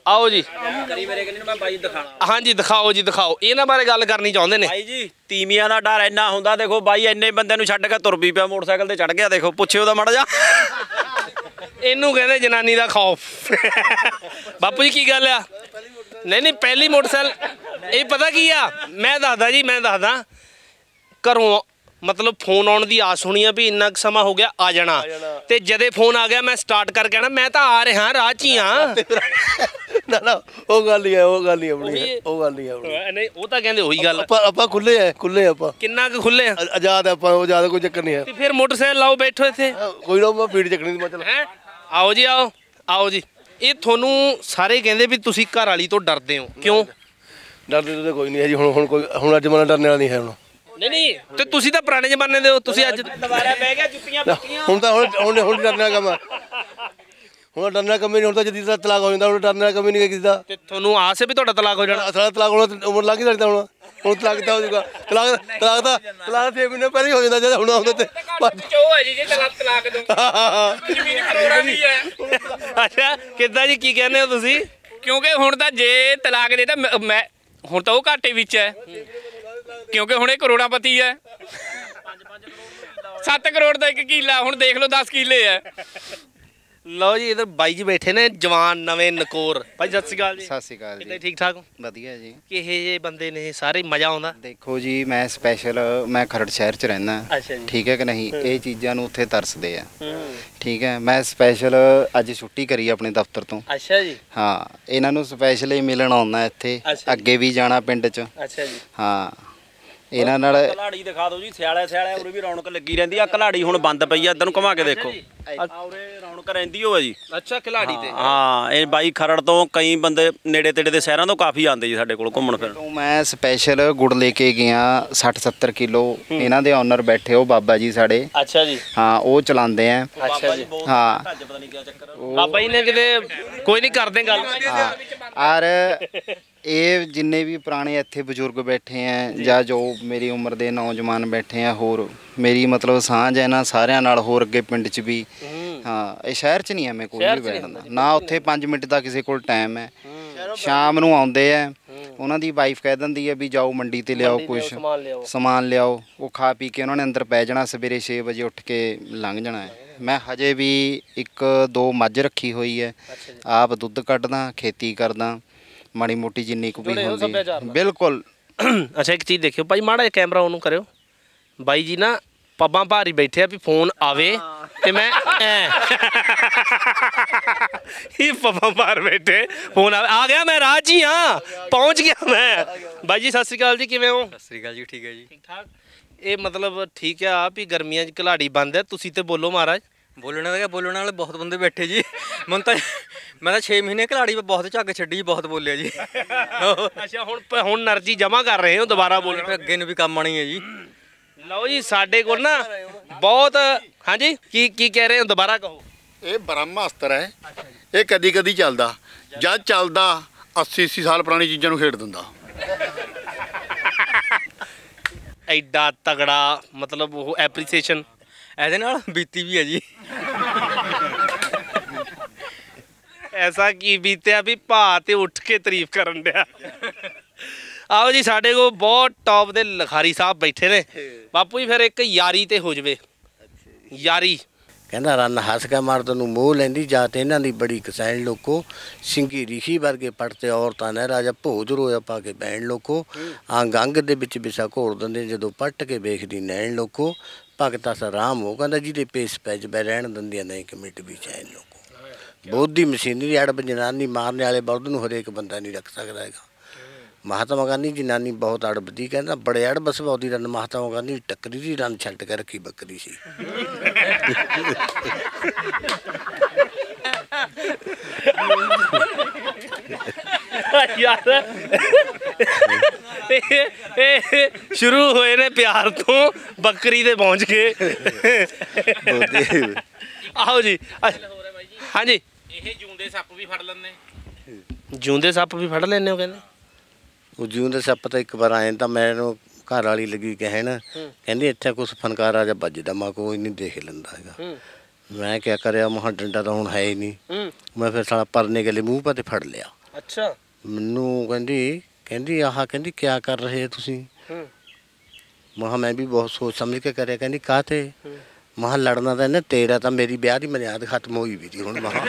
ਆਓ ਜੀ। ਕਰੀ ਮੇਰੇ ਕਿੰਨੇ ਮੈਂ ਬਾਈ ਦਿਖਾਣਾ ਹਾਂਜੀ ਦਿਖਾਓ ਜੀ ਦਿਖਾਓ। ਇਹਨਾਂ ਬਾਰੇ ਗੱਲ ਕਰਨੀ ਚਾਹੁੰਦੇ ਨੇ। ਬਾਈ ਜੀ ਤੀਮੀਆਂ ਦਾ ਡਰ ਇੰਨਾ ਹੁੰਦਾ ਦੇਖੋ ਬਾਈ ਇੰਨੇ ਬੰਦੇ ਨੂੰ ਛੱਡ ਕੇ ਤੁਰ ਵੀ ਪਿਆ ਮੋਟਰਸਾਈਕਲ ਤੇ ਚੜ ਗਿਆ ਦੇਖੋ ਪੁੱਛਿਓ ਦਾ ਮੜ ਜਾ ਇਹਨੂੰ ਕਹਿੰਦੇ ਜਨਾਨੀ ਦਾ ਖੌਫ। ਬਾਪੂ ਜੀ ਕੀ ਗੱਲ ਆ? ਨਹੀਂ ਨਹੀਂ ਪਹਿਲੀ ਮੋਟਰਸਾਈਕਲ ਇਹ ਪਤਾ ਕੀ ਆ? ਮੈਂ ਦੱਸਦਾ ਜੀ ਮੈਂ ਦੱਸਦਾ। ਘਰੋਂ ਮਤਲਬ ਫੋਨ ਆਉਣ ਦੀ ਆਸ ਹੋਣੀ ਆ ਵੀ ਇੰਨਾ ਕੁ ਸਮਾਂ ਹੋ ਗਿਆ ਆ ਜਾਣਾ। ਤੇ ਜਦੇ ਫੋਨ ਆ ਗਿਆ ਮੈਂ ਸਟਾਰਟ ਕਰਕੇ ਆਣਾ ਮੈਂ ਤਾਂ ਆ ਰਿਹਾ ਰਾਹ 'ਚ ਹੀ ਆ। ਨਾ ਨਾ ਉਹ ਗੱਲ ਹੀ ਹੈ ਉਹ ਗੱਲ ਹੀ ਆਪਣੀ ਉਹ ਗੱਲ ਹੀ। ਆਪਣੀ ਨਹੀਂ ਉਹ ਤਾਂ ਕਹਿੰਦੇ ਉਹੀ ਗੱਲ। ਆਪਾਂ ਆਪਾਂ ਖੁੱਲੇ ਆ ਖੁੱਲੇ ਆਪਾਂ। ਕਿੰਨਾ ਕੁ ਖੁੱਲੇ ਆ? ਆਜ਼ਾਦ ਆਪਾਂ ਉਹ ਜ਼ਿਆਦਾ ਕੋਈ ਚੱਕਰ ਨਹੀਂ ਹੈ। ਤੇ ਫਿਰ ਮੋਟਰਸਾਈਕਲ ਲਾਓ ਬੈਠੋ ਇੱਥੇ। ਕੋਈ ਨਾ ਮੈਂ ਫੀਡ ਚੱਕਣੀ ਦੀ ਮਤਲਬ ਹੈ? ਆਓ ਜੀ ਆਓ। ਆਓ ਜੀ। ਇਹ ਤੁਹਾਨੂੰ ਸਾਰੇ ਕਹਿੰਦੇ ਵੀ ਤੁਸੀਂ ਘਰ ਵਾਲੀ ਤੋਂ ਡਰਦੇ ਹੋ। ਕਿਉਂ? ਡਰਦੇ ਡਰਦੇ ਕੋਈ ਨਹੀਂ ਹੈ ਜੀ ਹੁਣ ਹੁਣ ਕੋਈ ਹੁਣ ਅੱਜ ਮਨ ਡਰਨੇ ਵਾਲਾ ਨਹੀਂ ਹੈ ਹੁਣ। ਨਹੀਂ ਨਹੀਂ ਤੇ ਤੁਸੀਂ ਤਾਂ ਪੁਰਾਣੇ ਜ਼ਮਾਨੇ ਦੇ ਹੋ ਤੁਸੀਂ ਅੱਜ ਦੁਬਾਰਾ ਬਹਿ ਗਿਆ ਜੁੱਤੀਆਂ ਹੁਣ ਤਾਂ ਹੁਣ ਹੁਣ ਹੁਣ ਡਰਨੇ ਕੰਮ ਆ। ਹੁਣ ਡਰਨਾ ਕੰਮ ਨਹੀਂ ਹੁਣ ਤਾਂ ਜਦੀ ਦਾ ਤਲਾਕ ਹੋ ਜਾਂਦਾ ਹੁਣ ਡਰਨੇ ਕੰਮ ਨਹੀਂ ਕਿਸੇ ਦਾ। ਤੇ ਤੁਹਾਨੂੰ ਆਸ ਹੈ ਵੀ ਤੁਹਾਡਾ ਤਲਾਕ ਹੋ ਜਾਣਾ? ਅਸਲਾ ਤਲਾਕ ਹੋਣਾ ਉਮਰ ਲੰਘ ਹੀ ਹੁਣ। ਹੁਣ ਤਲਾਕ ਤਾਂ ਹੋ ਜਾਊਗਾ। ਤਲਾਕ ਤਲਾਕ ਤਾਂ ਤਲਾਕ ਤੇ ਮਹੀਨੇ ਪਹਿਲਾਂ ਹੀ ਹੋ ਜਾਂਦਾ ਜਦ ਹੁਣ ਆਉਂਦਾ ਤੇ। ਚੋ ਹੈ ਜੀ ਜੇ ਤਲਾਕ ਤਲਾਕ ਦੋ ਜ਼ਮੀਨ ਕਰੋੜਾਂ ਦੀ ਹੈ। ਅੱਛਾ ਕਿੱਦਾਂ ਜੀ ਕੀ ਕਹਿੰਦੇ ਹੋ ਤੁਸੀਂ? ਕਿਉਂਕਿ ਹੁਣ ਤਾਂ ਜੇ ਤਲਾਕ ਦੇ ਤਾਂ ਮੈਂ ਹੁਣ ਤਾਂ ਉਹ ਘਾਟੇ ਵਿੱਚ ਹੈ। ਕਿਉਂਕਿ ਹੁਣ ਇਹ ਕਰੋੜਾਪਤੀ ਹੈ। 7 ਕਰੋੜ ਦਾ ਇੱਕ ਕਿੱਲਾ ਹੁਣ ਦੇਖ ਲਓ 10 ਕਿੱਲੇ ਹੈ। ਲਓ ਜੀ ਇਧਰ ਬਾਈ ਜੀ ਬੈਠੇ ਨੇ ਜਵਾਨ ਨਵੇਂ ਨਕੋਰ। ਭਾਈ ਸਤਿ ਸ਼੍ਰੀ ਅਕਾਲ ਜੀ। ਸਤਿ ਸ਼੍ਰੀ ਅਕਾਲ ਕਿੱਦਾਂ ਜੀ ਠੀਕ ਠਾਕ ਹੋ? ਵਧੀਆ ਜੀ। ਕਿਹੇ ਜੇ ਬੰਦੇ ਨੇ ਸਾਰੇ ਮਜ਼ਾ ਆਉਂਦਾ? ਦੇਖੋ ਜੀ ਮੈਂ ਸਪੈਸ਼ਲ ਮੈਂ ਖਰੜ ਸ਼ਹਿਰ ਚ ਜੀ। ਠੀਕ ਹੈ ਕਿ ਨਹੀਂ? ਇਹ ਚੀਜ਼ਾਂ ਨੂੰ ਉੱਥੇ ਤਰਸਦੇ ਆ। ਠੀਕ ਹੈ ਮੈਂ ਸਪੈਸ਼ਲ ਅੱਜ ਛੁੱਟੀ ਕਰੀ ਆਪਣੇ ਦਫ਼ਤਰ ਤੋਂ। ਅੱਛਾ ਜੀ। ਹਾਂ ਇਹਨਾਂ ਨੂੰ ਸਪੈਸ਼ਲ ਹੀ ਮਿਲਣ ਆਉਂਦਾ ਇੱਥੇ। ਅੱਗੇ ਵੀ ਜਾਣਾ ਪਿੰਡ ਚ। ਅੱਛਾ ਜੀ। ਹਾਂ। ਇਹਨਾਂ ਨਾਲ ਕਲਾੜੀ ਦਿਖਾ ਦਿਓ ਜੀ ਸਿਆਲੇ ਸਿਆਲੇ ਉਰੇ ਵੀ ਰੌਣਕ ਲੱਗੀ ਰਹਿੰਦੀ ਆ। ਕਲਾੜੀ ਹੁਣ ਬੰਦ ਪਈ ਆ ਇਧਰ ਨੂੰ ਘੁਮਾ ਕੇ ਦੇਖੋ। ਆ ਉਰੇ ਰੌਣਕ ਰਹਿੰਦੀ ਹੋਵੇ ਜੀ। ਅੱਛਾ ਖਿਲਾੜੀ ਤੇ। ਹਾਂ ਇਹ ਬਾਈ ਖਰੜ ਤੋਂ ਕਈ ਬੰਦੇ ਨੇੜੇ ਤੇੜੇ ਦੇ ਸ਼ਹਿਰਾਂ ਤੋਂ ਕਾਫੀ ਆਉਂਦੇ ਜੀ ਸਾਡੇ ਕੋਲ ਘੁੰਮਣ ਫਿਰਨ ਤੋਂ ਮੈਂ ਸਪੈਸ਼ਲ ਗੁੜ ਲੈ ਕੇ ਗਿਆ 60 70 ਕਿਲੋ ਇਹਨਾਂ ਦੇ ਓਨਰ ਬੈਠੇ ਉਹ ਬਾਬਾ ਜੀ ਸਾਡੇ। ਅੱਛਾ ਜੀ। ਹਾਂ ਉਹ ਚਲਾਉਂਦੇ ਆ। ਅੱਛਾ ਜੀ ਹਾਂ। ਪਤਾ ਨਹੀਂ ਕੀ ਚੱਕਰ ਬਾਬਾ ਜੀ ਨੇ ਕਿਤੇ ਕੋਈ ਨਹੀਂ ਕਰਦੇ ਗੱਲ। ਹਾਂ। ਔਰ ਇਹ ਜਿੰਨੇ ਵੀ ਪੁਰਾਣੇ ਇੱਥੇ ਬਜ਼ੁਰਗ ਬੈਠੇ ਆ ਜਾਂ। ਜੋ ਮੇਰੀ ਉਮਰ ਦੇ ਨੌਜਵਾਨ ਬੈਠੇ ਆ ਹੋਰ ਮੇਰੀ ਮਤਲਬ ਸਾਂਝ ਹੈ ਨਾ ਸਾਰਿਆਂ ਨਾਲ ਹੋਰ ਅੱਗੇ ਪਿੰਡ 'ਚ ਵੀ। ਹਾਂ। ਇਹ ਸ਼ਹਿਰ 'ਚ ਨਹੀਂ ਐਵੇਂ ਕੋਈ ਵੀ ਬੈਠਦਾ ਨਾ ਉੱਥੇ 5 ਮਿੰਟ ਦਾ ਕਿਸੇ ਕੋਲ ਟਾਈਮ ਹੈ। ਸ਼ਾਮ ਨੂੰ ਆਉਂਦੇ ਆ ਉਹਨਾਂ ਦੀ ਵਾਈਫ ਕਹਿ ਦਿੰਦੀ ਹੈ ਵੀ ਜਾਓ ਮੰਡੀ ਤੇ ਲਿਆਓ ਕੁਝ ਸਮਾਨ ਲਿਆਓ। ਉਹ ਖਾ ਪੀ ਕੇ ਉਹਨਾਂ ਨੇ ਅੰਦਰ ਪੈ ਜਾਣਾ ਸਵੇਰੇ 6 ਵਜੇ ਉੱਠ ਕੇ ਲੰਘ ਜਾਣਾ ਹੈ ਮੈਂ ਹਜੇ ਵੀ ਇੱਕ ਦੋ ਮੱਝ ਰੱਖੀ ਹੋਈ ਹੈ ਆਪ ਦੁੱਧ ਕੱਢਦਾ ਖੇਤੀ ਕਰਦਾ। ਮਾੜੀ ਮੋਟੀ ਜਿੰਨੀ ਕੁ ਵੀ ਹੋ। ਹੁੰਦੀ। ਬਿਲਕੁਲ। ਅੱਛਾ ਇੱਕ ਚੀਜ਼ ਦੇਖਿਓ। ਭਾਈ ਮਾੜਾ ਜਿਹਾ ਕੈਮਰਾ ਉਹਨੂੰ ਕਰਿਓ। ਬਾਈ ਜੀ ਨਾ ਪੱਬਾਂ ਭਾਰੀ ਬੈਠੇ ਆ ਵੀ ਫੋਨ ਆਵੇ ਤੇ ਮੈਂ ਐਂ। ਇਹ ਪੱਬਾਂ ਭਾਰ ਬੈਠੇ ਫੋਨ ਆ ਆ ਗਿਆ ਮੈਂ ਰਾਹ 'ਚ ਹੀ। ਆ ਪਹੁੰਚ ਗਿਆ ਮੈਂ। ਬਾਈ ਜੀ ਸਤਿ ਸ਼੍ਰੀ ਅਕਾਲ ਜੀ ਕਿਵੇਂ ਹੋ? ਸਤਿ ਸ੍ਰੀ ਅਕਾਲ ਜੀ ਠੀਕ ਹੈ ਜੀ। ਠੀਕ ਠਾਕ ਇਹ ਮਤਲਬ ਠੀਕ ਆ ਵੀ ਗਰਮੀਆਂ 'ਚ ਘਲਾੜੀ ਬੰਦ ਹੈ। ਤੁਸੀਂ ਤੇ ਬੋਲੋ ਮਹਾਰਾਜ। ਬੋਲਣਾ ਤਾਂ ਬੋਲਣ ਵਾਲੇ ਬਹੁਤ ਬੰਦੇ ਬੈਠੇ ਜੀ। ਮੈਨੂੰ ਤਾਂ ਮੈਂ ਤਾਂ 6 ਮਹੀਨੇ ਖਿਲਾੜੀ ਬਹੁਤ ਝੱਗ ਛੱਡੀ ਬਹੁਤ ਬੋਲਿਆ ਜੀ। ਅੱਛਾ ਹੁਣ ਹੁਣ એનર્ਜੀ ਜਮਾ ਕਰ ਰਹੇ ਹੋ ਦੁਬਾਰਾ ਬੋਲਣ। ਫਿਰ ਅੱਗੇ ਨੂੰ ਵੀ ਕੰਮ ਆਣੀ ਹੈ ਜੀ। ਲਓ ਜੀ ਸਾਡੇ ਕੋਲ ਨਾ ਬਹੁਤ ਹਾਂਜੀ ਕੀ ਕੀ ਕਹਿ ਰਹੇ ਹੋ? ਦੁਬਾਰਾ ਕਹੋ। ਇਹ ਬ੍ਰਹਮਾਸਤਰ ਹੈ। ਇਹ ਕਦੀ ਕਦੀ ਚੱਲਦਾ। ਜਦ ਚੱਲਦਾ 80 80 ਸਾਲ ਪੁਰਾਣੀ ਚੀਜ਼ਾਂ ਨੂੰ ਖੇਡ ਦਿੰਦਾ। ਐਡਾ ਤਗੜਾ ਮਤਲਬ ਉਹ ਐਪਰੀਸੀਏਸ਼ਨ ਇਹਦੇ ਨਾਲ ਬੀਤੀ ਵੀ ਹੈ ਜੀ। ਐਸਾ ਕੀ ਬੀਤਿਆ ਵੀ ਭਾ ਤੇ ਉੱਠ ਕੇ ਤਾਰੀਫ ਕਰਨ ਡਿਆ। ਆਓ ਜੀ ਸਾਡੇ ਕੋਲ ਬਹੁਤ ਟੌਪ ਦੇ ਲਖਾਰੀ ਸਾਹਿਬ ਬੈਠੇ ਨੇ। ਬਾਪੂ ਜੀ ਫਿਰ ਇੱਕ ਯਾਰੀ ਤੇ ਹੋ ਜਵੇ। ਯਾਰੀ। ਕਹਿੰਦਾ ਰਨ ਹੱਸ ਕੇ ਮਾਰ ਤੈਨੂੰ ਮੋਹ ਲੈਂਦੀ ਜਾਤ ਇਹਨਾਂ ਦੀ ਬੜੀ ਕਸੈਣ ਲੋਕੋ। ਸਿੰਘੀ ਰਿਸ਼ੀ ਵਰਗੇ ਪੜਤੇ ਔਰਤਾਂ ਨੇ ਰਾਜਾ ਭੋਜ ਰੋਇਆ ਪਾ ਕੇ ਬੈਣ ਲੋਕੋ। ਆ ਗੰਗ ਦੇ ਵਿੱਚ ਵਿਸਾ ਘੋੜ ਦਿੰਦੇ ਜਦੋਂ ਪੱਟ ਕੇ ਵੇਖਦੀ ਨੈਣ ਲੋਕੋ। ਭਗਤਾ ਸਰਾਮ ਹੋ ਕਹਿੰਦਾ ਜਿਹਦੇ ਪੇਸ ਪੈ ਜਬੈ ਰਹਿਣ ਦਿੰਦੀਆਂ ਨਹੀਂ ਇੱਕ ਮਿੰਟ ਵੀ ਚੈਨ ਲੋਕੋ। ਬੋਧੀ ਮਸ਼ੀਨਰੀ ਅੜਬ ਜਨਾਨੀ ਮਾਰਨੇ ਵਾਲੇ ਬਲਦ ਨੂੰ ਹਰੇਕ ਬੰਦਾ ਨਹੀਂ ਰੱਖ ਸਕਦਾ ਹੈਗਾ। ਮਹਾਤਮਾ ਗਾਂਧੀ ਜਨਾਨੀ ਬਹੁਤ ਅੜਬਦੀ ਕਹਿੰਦਾ ਬੜੇ ਅੜਬ ਸੁਭਾਅ ਦੀ ਰਨ ਮਹਾਤਮਾ ਗਾਂਧੀ ਟੱਕਰੀ ਦੀ ਰਨ ਛੱਡ ਕੇ ਰੱਖੀ ਬੱਕਰੀ ਸੀ। ਯਾਰ। ਇਹ ਇਹ ਸ਼ੁਰੂ ਹੋਏ ਨੇ ਪਿਆਰ ਤੋਂ ਬੱਕਰੀ ਤੇ ਪਹੁੰਚ ਗਏ। ਆਓ ਜੀ। ਅੱਛਾ, ਹਾਂਜੀ। ਇਹ ਜੂੰਦੇ ਸੱਪ ਵੀ ਫੜ ਲੈਂਦੇ। ਜੂੰਦੇ ਸੱਪ ਵੀ ਫੜ ਲੈਣੇ ਹੋ ਕਹਿੰਦੇ? ਉਹ ਜਿਉਂ ਦੇ ਸੱਪ ਤਾਂ ਇੱਕ ਵਾਰ ਆਏ ਤਾਂ ਮੈਨੂੰ ਘਰ ਵਾਲੀ ਲੱਗੀ ਕਹਿਣ। ਕਹਿੰਦੀ ਇੱਥੇ ਕੁਛ ਫਨਕਾਰਾ ਜਾਂ ਵੱਜਦਾ ਮੈਂ ਕੋਈ ਨਹੀਂ ਦੇਖ ਲੈਂਦਾ ਹੈਗਾ। ਮੈਂ ਕਿਆ ਕਰਿਆ ਮਹਾ ਡੰਡਾ ਤਾਂ ਹੁਣ ਹੈ ਹੀ ਨਹੀਂ। ਹੂੰ। ਮੈਂ ਫਿਰ ਸਾਲਾ ਪਰਨੇ ਗਲੇ ਮੂੰਹ ਪਾ ਤੇ ਫੜ ਲਿਆ। ਅੱਛਾ। ਮੈਨੂੰ ਕਹਿੰਦੀ ਕਹਿੰਦੀ ਆਹ ਕਹਿੰਦੀ ਕਿਆ ਕਰ ਰਹੇ ਹੋ ਤੁਸੀਂ? ਹੂੰ। ਮਹਾ ਮੈਂ ਵੀ ਬਹੁਤ ਸੋਚ ਸਮਝ ਕੇ ਕਰਿਆ। ਕਹਿੰਦੀ ਕਾਤੇ ਮਹਾ ਲੜਨਾ ਤਾਂ ਇਹਨੇ ਤੇਰਾ ਤਾਂ ਮੇਰੀ ਵਿਆਹ ਦੀ ਮਨਿਆਦ ਖਤਮ ਹੋਈ ਵੀ ਜੀ ਹੁਣ ਮਹਾ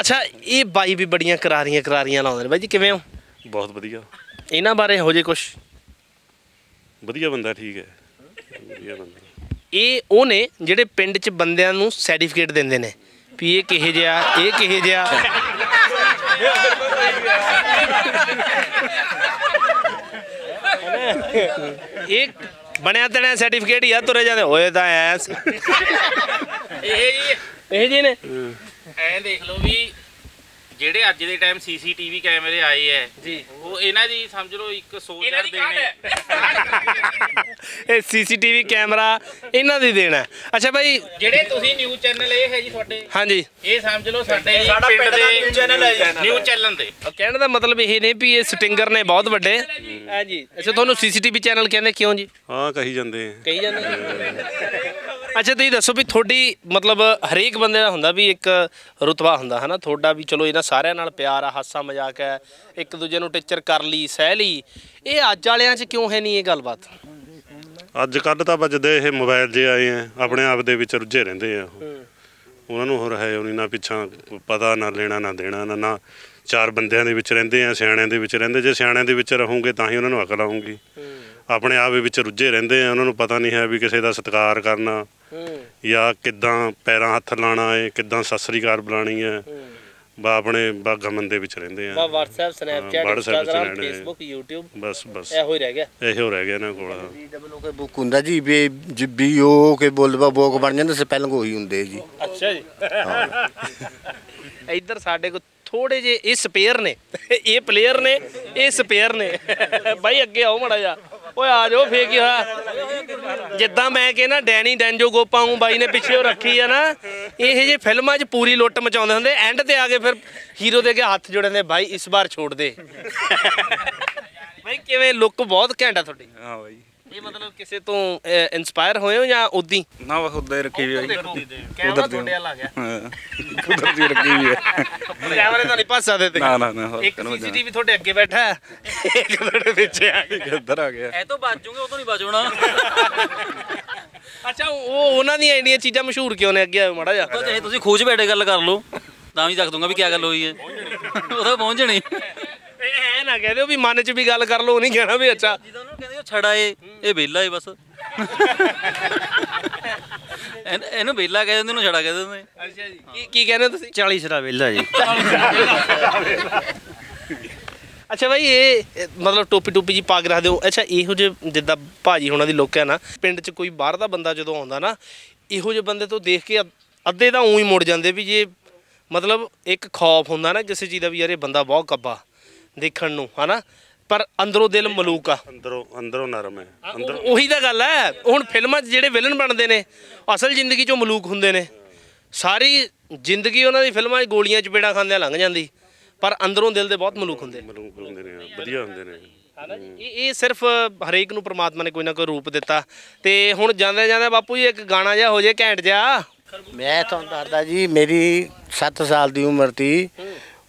ਅੱਛਾ ਇਹ ਬਾਈ ਵੀ ਬੜੀਆਂ ਕਰਾਰੀਆਂ ਕਰਾਰੀਆਂ ਲਾਉਂਦੇ ਨੇ। ਬਾਈ ਜੀ ਕਿਵੇਂ ਹੋ? ਬਹੁਤ ਵਧੀਆ। ਇਹਨਾਂ ਬਾਰੇ ਹੋ ਜੇ ਕੁਛ? ਵਧੀਆ ਬੰਦਾ ਠੀਕ ਹੈ। ਵਧੀਆ ਬੰਦਾ। ਇਹ ਉਹ ਨੇ ਜਿਹੜੇ ਪਿੰਡ 'ਚ ਬੰਦਿਆਂ ਨੂੰ ਸਰਟੀਫਿਕੇਟ ਦਿੰਦੇ ਨੇ। ਵੀ ਇਹ ਕਿਹੇ ਜਿਹਾ ਇਹ ਕਿਹੇ ਜਿਹਾ। ਇਹ ਬਣਿਆ ਤਣਿਆ ਸਰਟੀਫਿਕੇਟ ਹੀ ਆ ਤੁਰੇ ਜਾਂਦੇ ਹੋਏ ਤਾਂ ਐਸ ਇਹ ਜੀ ਇਹ ਜੀ ਨੇ। ਐਂ ਦੇਖ ਲਓ ਵੀ ਜਿਹੜੇ ਅੱਜ ਦੇ ਟਾਈਮ ਸੀਸੀਟੀਵੀ ਕੈਮਰੇ ਆਏ ਐ ਜੀ। ਉਹ ਇਹਨਾਂ ਦੀ ਸਮਝ ਲਓ ਇੱਕ ਸੋਚ ਦੀ ਦੇਣੇ। ਇਹ ਸੀਸੀਟੀਵੀ ਕੈਮਰਾ ਇਹਨਾਂ ਦੀ ਦੇਣਾ। ਅੱਛਾ ਬਾਈ ਜਿਹੜੇ ਤੁਸੀਂ ਨਿਊਜ਼ ਚੈਨਲ ਇਹ ਹੈ ਜੀ ਤੁਹਾਡੇ ਹਾਂਜੀ। ਇਹ ਸਮਝ ਲਓ ਸਾਡੇ ਸਾਡਾ ਪਿੰਡ ਦਾ news channel ਹੈ ਜੀ। ਨਿਊਜ਼ ਚੈਨਲ ਦੇ। ਕਹਿਣ ਦਾ ਮਤਲਬ ਇਹ ਨੇ ਵੀ ਇਹ ਸਟਿੰਗਰ ਨੇ ਬਹੁਤ ਵੱਡੇ। ਹਾਂਜੀ। ਅੱਛਾ ਤੁਹਾਨੂੰ ਸੀਸੀਟੀਵੀ ਚੈਨਲ ਕਹਿੰਦੇ ਕਿਉਂ ਜੀ? ਹਾਂ ਕਹੀ ਜਾਂਦੇ ਆ। ਕਹੀ ਜਾਂਦੇ ਅੱਛਾ ਤੁਸੀਂ ਦੱਸੋ ਵੀ ਤੁਹਾਡੀ ਮਤਲਬ ਹਰੇਕ ਬੰਦੇ ਦਾ ਹੁੰਦਾ ਵੀ ਇੱਕ ਰੁਤਬਾ ਹੁੰਦਾ ਹਨਾ? ਤੁਹਾਡਾ ਵੀ ਚਲੋ ਇਹਨਾਂ ਸਾਰਿਆਂ ਨਾਲ ਪਿਆਰ ਆ ਹਾਸਾ ਮਜ਼ਾਕ ਹੈ ਇੱਕ ਦੂਜੇ ਨੂੰ ਟੀਚਰ ਕਰ ਲਈ ਸਹਿ ਲਈ। ਇਹ ਅੱਜ ਵਾਲਿਆਂ 'ਚ ਕਿਉਂ ਹੈ ਨਹੀਂ ਇਹ ਗੱਲਬਾਤ? ਅੱਜ ਕੱਲ ਤਾਂ ਵੱਜਦੇ ਇਹ ਮੋਬਾਈਲ ਜੇ ਆਏ ਆ ਆਪਣੇ ਆਪ ਦੇ ਵਿੱਚ ਰੁੱਝੇ ਰਹਿੰਦੇ ਆ ਉਹ। ਉਹਨਾਂ ਨੂੰ ਹੋਰ ਹੈ ਉਹਨੀ ਨਾ ਪਿੱਛਾਂ ਪਤਾ ਨਾ ਲੈਣਾ ਨਾ ਦੇਣਾ ਨਾ ਨਾ ਚਾਰ ਬੰਦਿਆਂ ਦੇ ਵਿੱਚ ਰਹਿੰਦੇ ਆ ਸਿਆਣਿਆਂ ਦੇ ਵਿੱਚ ਰਹਿੰਦੇ ਜੇ ਸਿਆਣਿਆਂ ਦੇ ਵਿੱਚ ਰਹੋਗੇ ਤਾਂ ਹੀ ਉਹਨਾਂ ਨੂੰ ਅਕਲ ਆਊਗੀ। ਆਪਣੇ ਆਪ ਵਿੱਚ ਰੁੱਝੇ ਰਹਿੰਦੇ ਆ ਉਹਨਾਂ ਨੂੰ ਪਤਾ ਨਹੀਂ ਹੈ ਵੀ ਕਿਸੇ ਦਾ ਸਤਿਕਾਰ ਕਰਨਾ ਜਾਂ ਕਿੱਦਾਂ ਪੈਰਾਂ ਹੱਥ ਲਾਣਾ ਹੈ ਕਿੱਦਾਂ ਸਤਿ ਸ੍ਰੀ ਅਕਾਲ ਬੁਲਾਣੀ ਹੈ। ਬਾ ਆਪਣੇ ਬਾਗਮਨ ਦੇ ਵਿੱਚ ਰਹਿੰਦੇ ਆ। ਬਾ WhatsApp Snapchat Instagram Facebook YouTube ਬਸ ਬਸ। ਇਹੋ ਹੀ ਰਹਿ ਗਿਆ। ਇਹੋ ਰਹਿ ਗਿਆ ਇਹਨਾਂ ਕੋਲ। ਕੇ ਬੁੱਕ ਹੁੰਦਾ ਜੀ ਵੀ ਜਿੱਬੀ ਉਹ ਕੇ ਬੋਲਵਾ ਬੋਕ ਬਣ ਜਾਂਦਾ ਸਪੈਲਿੰਗ ਉਹੀ ਹੁੰਦੇ ਜੀ। ਅੱਛਾ ਜੀ। ਇੱਧਰ ਸਾਡੇ ਕੋਲ ਥੋੜੇ ਜੇ ਇਹ ਸਪੇਅਰ ਨੇ ਇਹ ਪਲੇਅਰ ਨੇ ਇਹ ਸਪੇਅਰ ਨੇ। ਬਾਈ ਅੱਗੇ ਆਓ ਮੜਾ ਜਾ ਓਏ ਆ ਜਾਓ ਫੇਕ ਹੀ ਹੋਇਆ? ਜਿੱਦਾਂ ਮੈਂ ਕਹਿੰਦਾ ਡੈਨੀ ਡੈਂਜੋ ਗੋਪਾ ਨੂੰ ਬਾਈ ਨੇ ਪਿੱਛੇ ਉਹ ਰੱਖੀ ਆ ਨਾ ਇਹ ਜੇ ਫਿਲਮਾਂ 'ਚ ਪੂਰੀ ਲੁੱਟ ਮਚਾਉਂਦੇ ਹੁੰਦੇ ਐਂਡ ਤੇ ਆ ਕੇ ਫਿਰ ਹੀਰੋ ਦੇ ਅੱਗੇ ਹੱਥ ਜੋੜਦੇ ਨੇ ਬਾਈ ਇਸ ਵਾਰ ਛੋੜ ਦੇ। ਬਾਈ ਕਿਵੇਂ ਲੁੱਕ ਬਹੁਤ ਘੈਂਟ ਆ ਤੁਹਾਡੀ। ਹਾਂ ਬਾਈ। ਇਹ ਮਤਲਬ ਕਿਸੇ ਤੋਂ ਇਨਸਪਾਇਰ ਹੋਏ ਹੋ ਜਾਂ ਉਦੀ ਨਾ ਬਸ ਉਦਾਂ ਹੀ ਰੱਖੀ ਹੋਈ ਹੈ ਕੈਮਰਾ ਤੁਹਾਡੇ ਆ ਗਿਆ। ਹਾਂ ਕੁਦਰਤੀ ਰੱਖੀ ਹੋਈ ਹੈ ਕੈਮਰੇ ਤਾਂ ਨਹੀਂ ਪਾਸਾ ਦੇ ਤੇ। ਨਾ ਨਾ ਨਾ ਇੱਕ। ਸੀਸੀਟੀਵੀ ਤੁਹਾਡੇ ਅੱਗੇ ਬੈਠਾ ਹੈ। ਇੱਕ ਤੁਹਾਡੇ ਪਿੱਛੇ ਆ ਗਿਆ ਇੱਧਰ ਆ ਗਿਆ। ਇਹ ਤੋਂ ਬਚ ਜੂਗੇ ਉਹ ਤੋਂ ਨਹੀਂ ਬਚਣਾ। ਅੱਛਾ ਉਹ ਉਹਨਾਂ ਦੀਆਂ ਇੰਨੀਆਂ ਚੀਜ਼ਾਂ ਮਸ਼ਹੂਰ ਕਿਉਂ ਨੇ? ਅੱਗੇ ਆਓ ਮਾੜਾ ਚਾਹੇ ਤੁਸੀਂ ਖੂਜ ਬੈਠੇ ਗੱਲ ਕਰ ਲਓ ਤਾਂ ਵੀ ਦੱਸ ਦੂੰਗਾ ਵੀ ਕੀ ਗੱਲ ਹੋਈ ਹੈ। ਉਹ ਤਾਂ ਪਹੁੰਚਣੀ ਨਾ ਕਹਿ ਦਿਓ ਵੀ ਮਨ 'ਚ ਵੀ ਗੱਲ ਕਰ ਲਓ ਨਹੀਂ ਕਹਿਣਾ ਵੀ ਅੱਛਾ। ਜਦੋਂ ਉਹਨੂੰ ਕਹਿੰਦੇ ਉਹ ਛੜਾ ਏ ਇਹ ਵਿਹਲਾ ਏ ਬਸ। ਇਹਨ- ਇਹਨੂੰ ਵਿਹਲਾ ਕਹਿ ਦਿੰਦੇ ਉਹਨੂੰ ਛੜਾ ਕਹਿ ਦਿੰਦੇ। ਅੱਛਾ ਜੀ। ਕੀ ਕੀ ਕਹਿੰਦੇ ਹੋ ਤੁਸੀਂ? 40 ਸਿਰਾ ਵਿਹਲਾ ਜੀ। ਅੱਛਾ ਭਾਈ ਇਹ ਇਹ ਮਤਲਬ ਟੋਪੀ ਟੋਪੀ ਜੀ ਪਾ ਕੇ ਰੱਖਦੇ ਹੋ ਅੱਛਾ ਇਹੋ ਜਿਹੇ ਜਿੱਦਾਂ ਭਾਜੀ ਹੋਣਾ ਦੀ ਲੋਕ ਹੈ ਨਾ ਪਿੰਡ 'ਚ ਕੋਈ ਬਾਹਰ ਦਾ ਬੰਦਾ ਜਦੋਂ ਆਉਂਦਾ ਨਾ ਇਹੋ ਜਿਹੇ ਬੰਦੇ ਤੋਂ ਦੇਖ ਕੇ ਅੱਧ- ਅੱਧੇ ਤਾਂ ਉਹੀ ਮੁੜ ਜਾਂਦੇ ਵੀ ਜੇ ਮਤਲਬ ਇੱਕ ਖੌਫ ਹੁੰਦਾ ਨਾ ਕਿਸੇ ਚੀਜ਼ ਦਾ ਵੀ ਯਾਰ ਇਹ ਬੰਦਾ ਬਹੁਤ ਕੱਬਾ ਦੇਖਣ ਨੂੰ ਹਨਾ? ਪਰ ਅੰਦਰੋਂ ਦਿਲ ਮਲੂਕ ਆ। ਅੰਦਰੋਂ ਅੰਦਰੋਂ ਨਰਮ ਹੈ। ਅੰਦਰ ਉਹ- ਤਾਂ ਗੱਲ ਹੈ। ਹੁਣ ਫਿਲਮਾਂ 'ਚ ਜਿਹੜੇ ਵਿਲਨ ਬਣਦੇ ਨੇ ਅਸਲ ਜ਼ਿੰਦਗੀ 'ਚੋਂ ਮਲੂਕ ਹੁੰਦੇ ਨੇ। ਸਾਰੀ ਜ਼ਿੰਦਗੀ ਉਹਨਾਂ ਦੀ ਫਿਲਮਾਂ 'ਚ ਗੋਲੀਆਂ ਚਪੇੜਾਂ ਖਾਂਦਿਆਂ ਲੰਘ ਜਾਂਦੀ। ਪਰ ਅੰਦਰੋਂ ਦਿਲ ਦੇ ਬਹੁਤ ਮਲੂਕ ਹੁੰਦੇ ਮਲੂਕ ਹੁੰਦੇ ਨੇ ਵਧੀਆ ਹੁੰਦੇ ਨੇ। ਇਹ ਇਹ ਸਿਰਫ ਹਰੇਕ ਨੂੰ ਪ੍ਰਮਾਤਮਾ ਨੇ ਕੋਈ ਨਾ ਕੋਈ ਰੂਪ ਦਿੱਤਾ। ਤੇ ਹੁਣ ਜਾਂਦੇ ਜਾਂਦੇ ਬਾਪੂ ਜੀ ਇੱਕ ਗਾਣਾ ਜਿਹਾ ਹੋ ਜੇ ਘੈਂਟ ਜਿਹਾ। ਮੈਂ ਤੁਹਾਨੂੰ ਦੱਸਦਾ ਜੀ ਮੇਰੀ 7 ਸਾਲ ਦੀ ਉਮਰ ਤੀ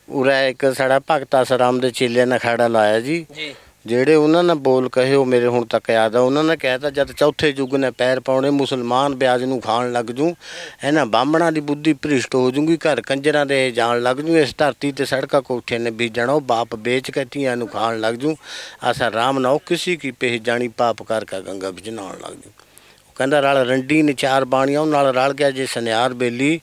ਉਰਾ ਇੱਕ ਸਾਡਾ ਭਗਤ ਆਸਰਾਮ ਦੇ ਚੇਲਿਆਂ ਨੇ ਅਖਾੜਾ ਲਾਇਆ ਜੀ। ਜੀ। ਜਿਹੜੇ ਉਹਨਾਂ ਨੇ ਬੋਲ ਕਹੇ ਉਹ ਮੇਰੇ ਹੁਣ ਤੱਕ ਯਾਦ ਆ। ਉਹਨਾਂ ਨੇ ਕਹਿਤਾ ਜਦ ਚੌਥੇ ਯੁੱਗ ਨੇ ਪੈਰ ਪਾਉਣੇ ਮੁਸਲਮਾਨ ਵਿਆਜ ਨੂੰ ਖਾਣ ਲੱਗ ਜੂ। ਇਹਨਾਂ ਬਾਹਮਣਾਂ ਦੀ ਬੁੱਧੀ ਭ੍ਰਿਸ਼ਟ ਹੋ ਜੂਗੀ ਘਰ ਕੰਜਰਾਂ ਦੇ ਜਾਣ ਲੱਗ ਜੂ। ਇਸ ਧਰਤੀ ਤੇ ਸੜਕਾਂ ਕੋਠੇ ਨੇ ਬੀਜਣਾ ਉਹ ਬਾਪ ਵੇਚ ਕੇ ਧੀਆਂ ਨੂੰ ਖਾਣ ਲੱਗ ਜੂ। ਆਸਾ ਰਾਮ ਨਾ ਕਿਸੇ ਕੀ ਪਹਿ ਜਾਣੀ ਪਾਪ ਕਰ ਕਾ ਗੰਗਾ ਵਿੱਚ ਨਹਾਉਣ ਲੱਗ ਜੂ। ਕਹਿੰਦਾ ਰਲ ਰੰਡੀ ਨਿਚਾਰ ਬਾਣੀਆਂ, ਉਹ ਨਾਲ ਰਲ ਗਿਆ ਜੇ ਸੁਨਿਆਰ ਬੇਲੀ।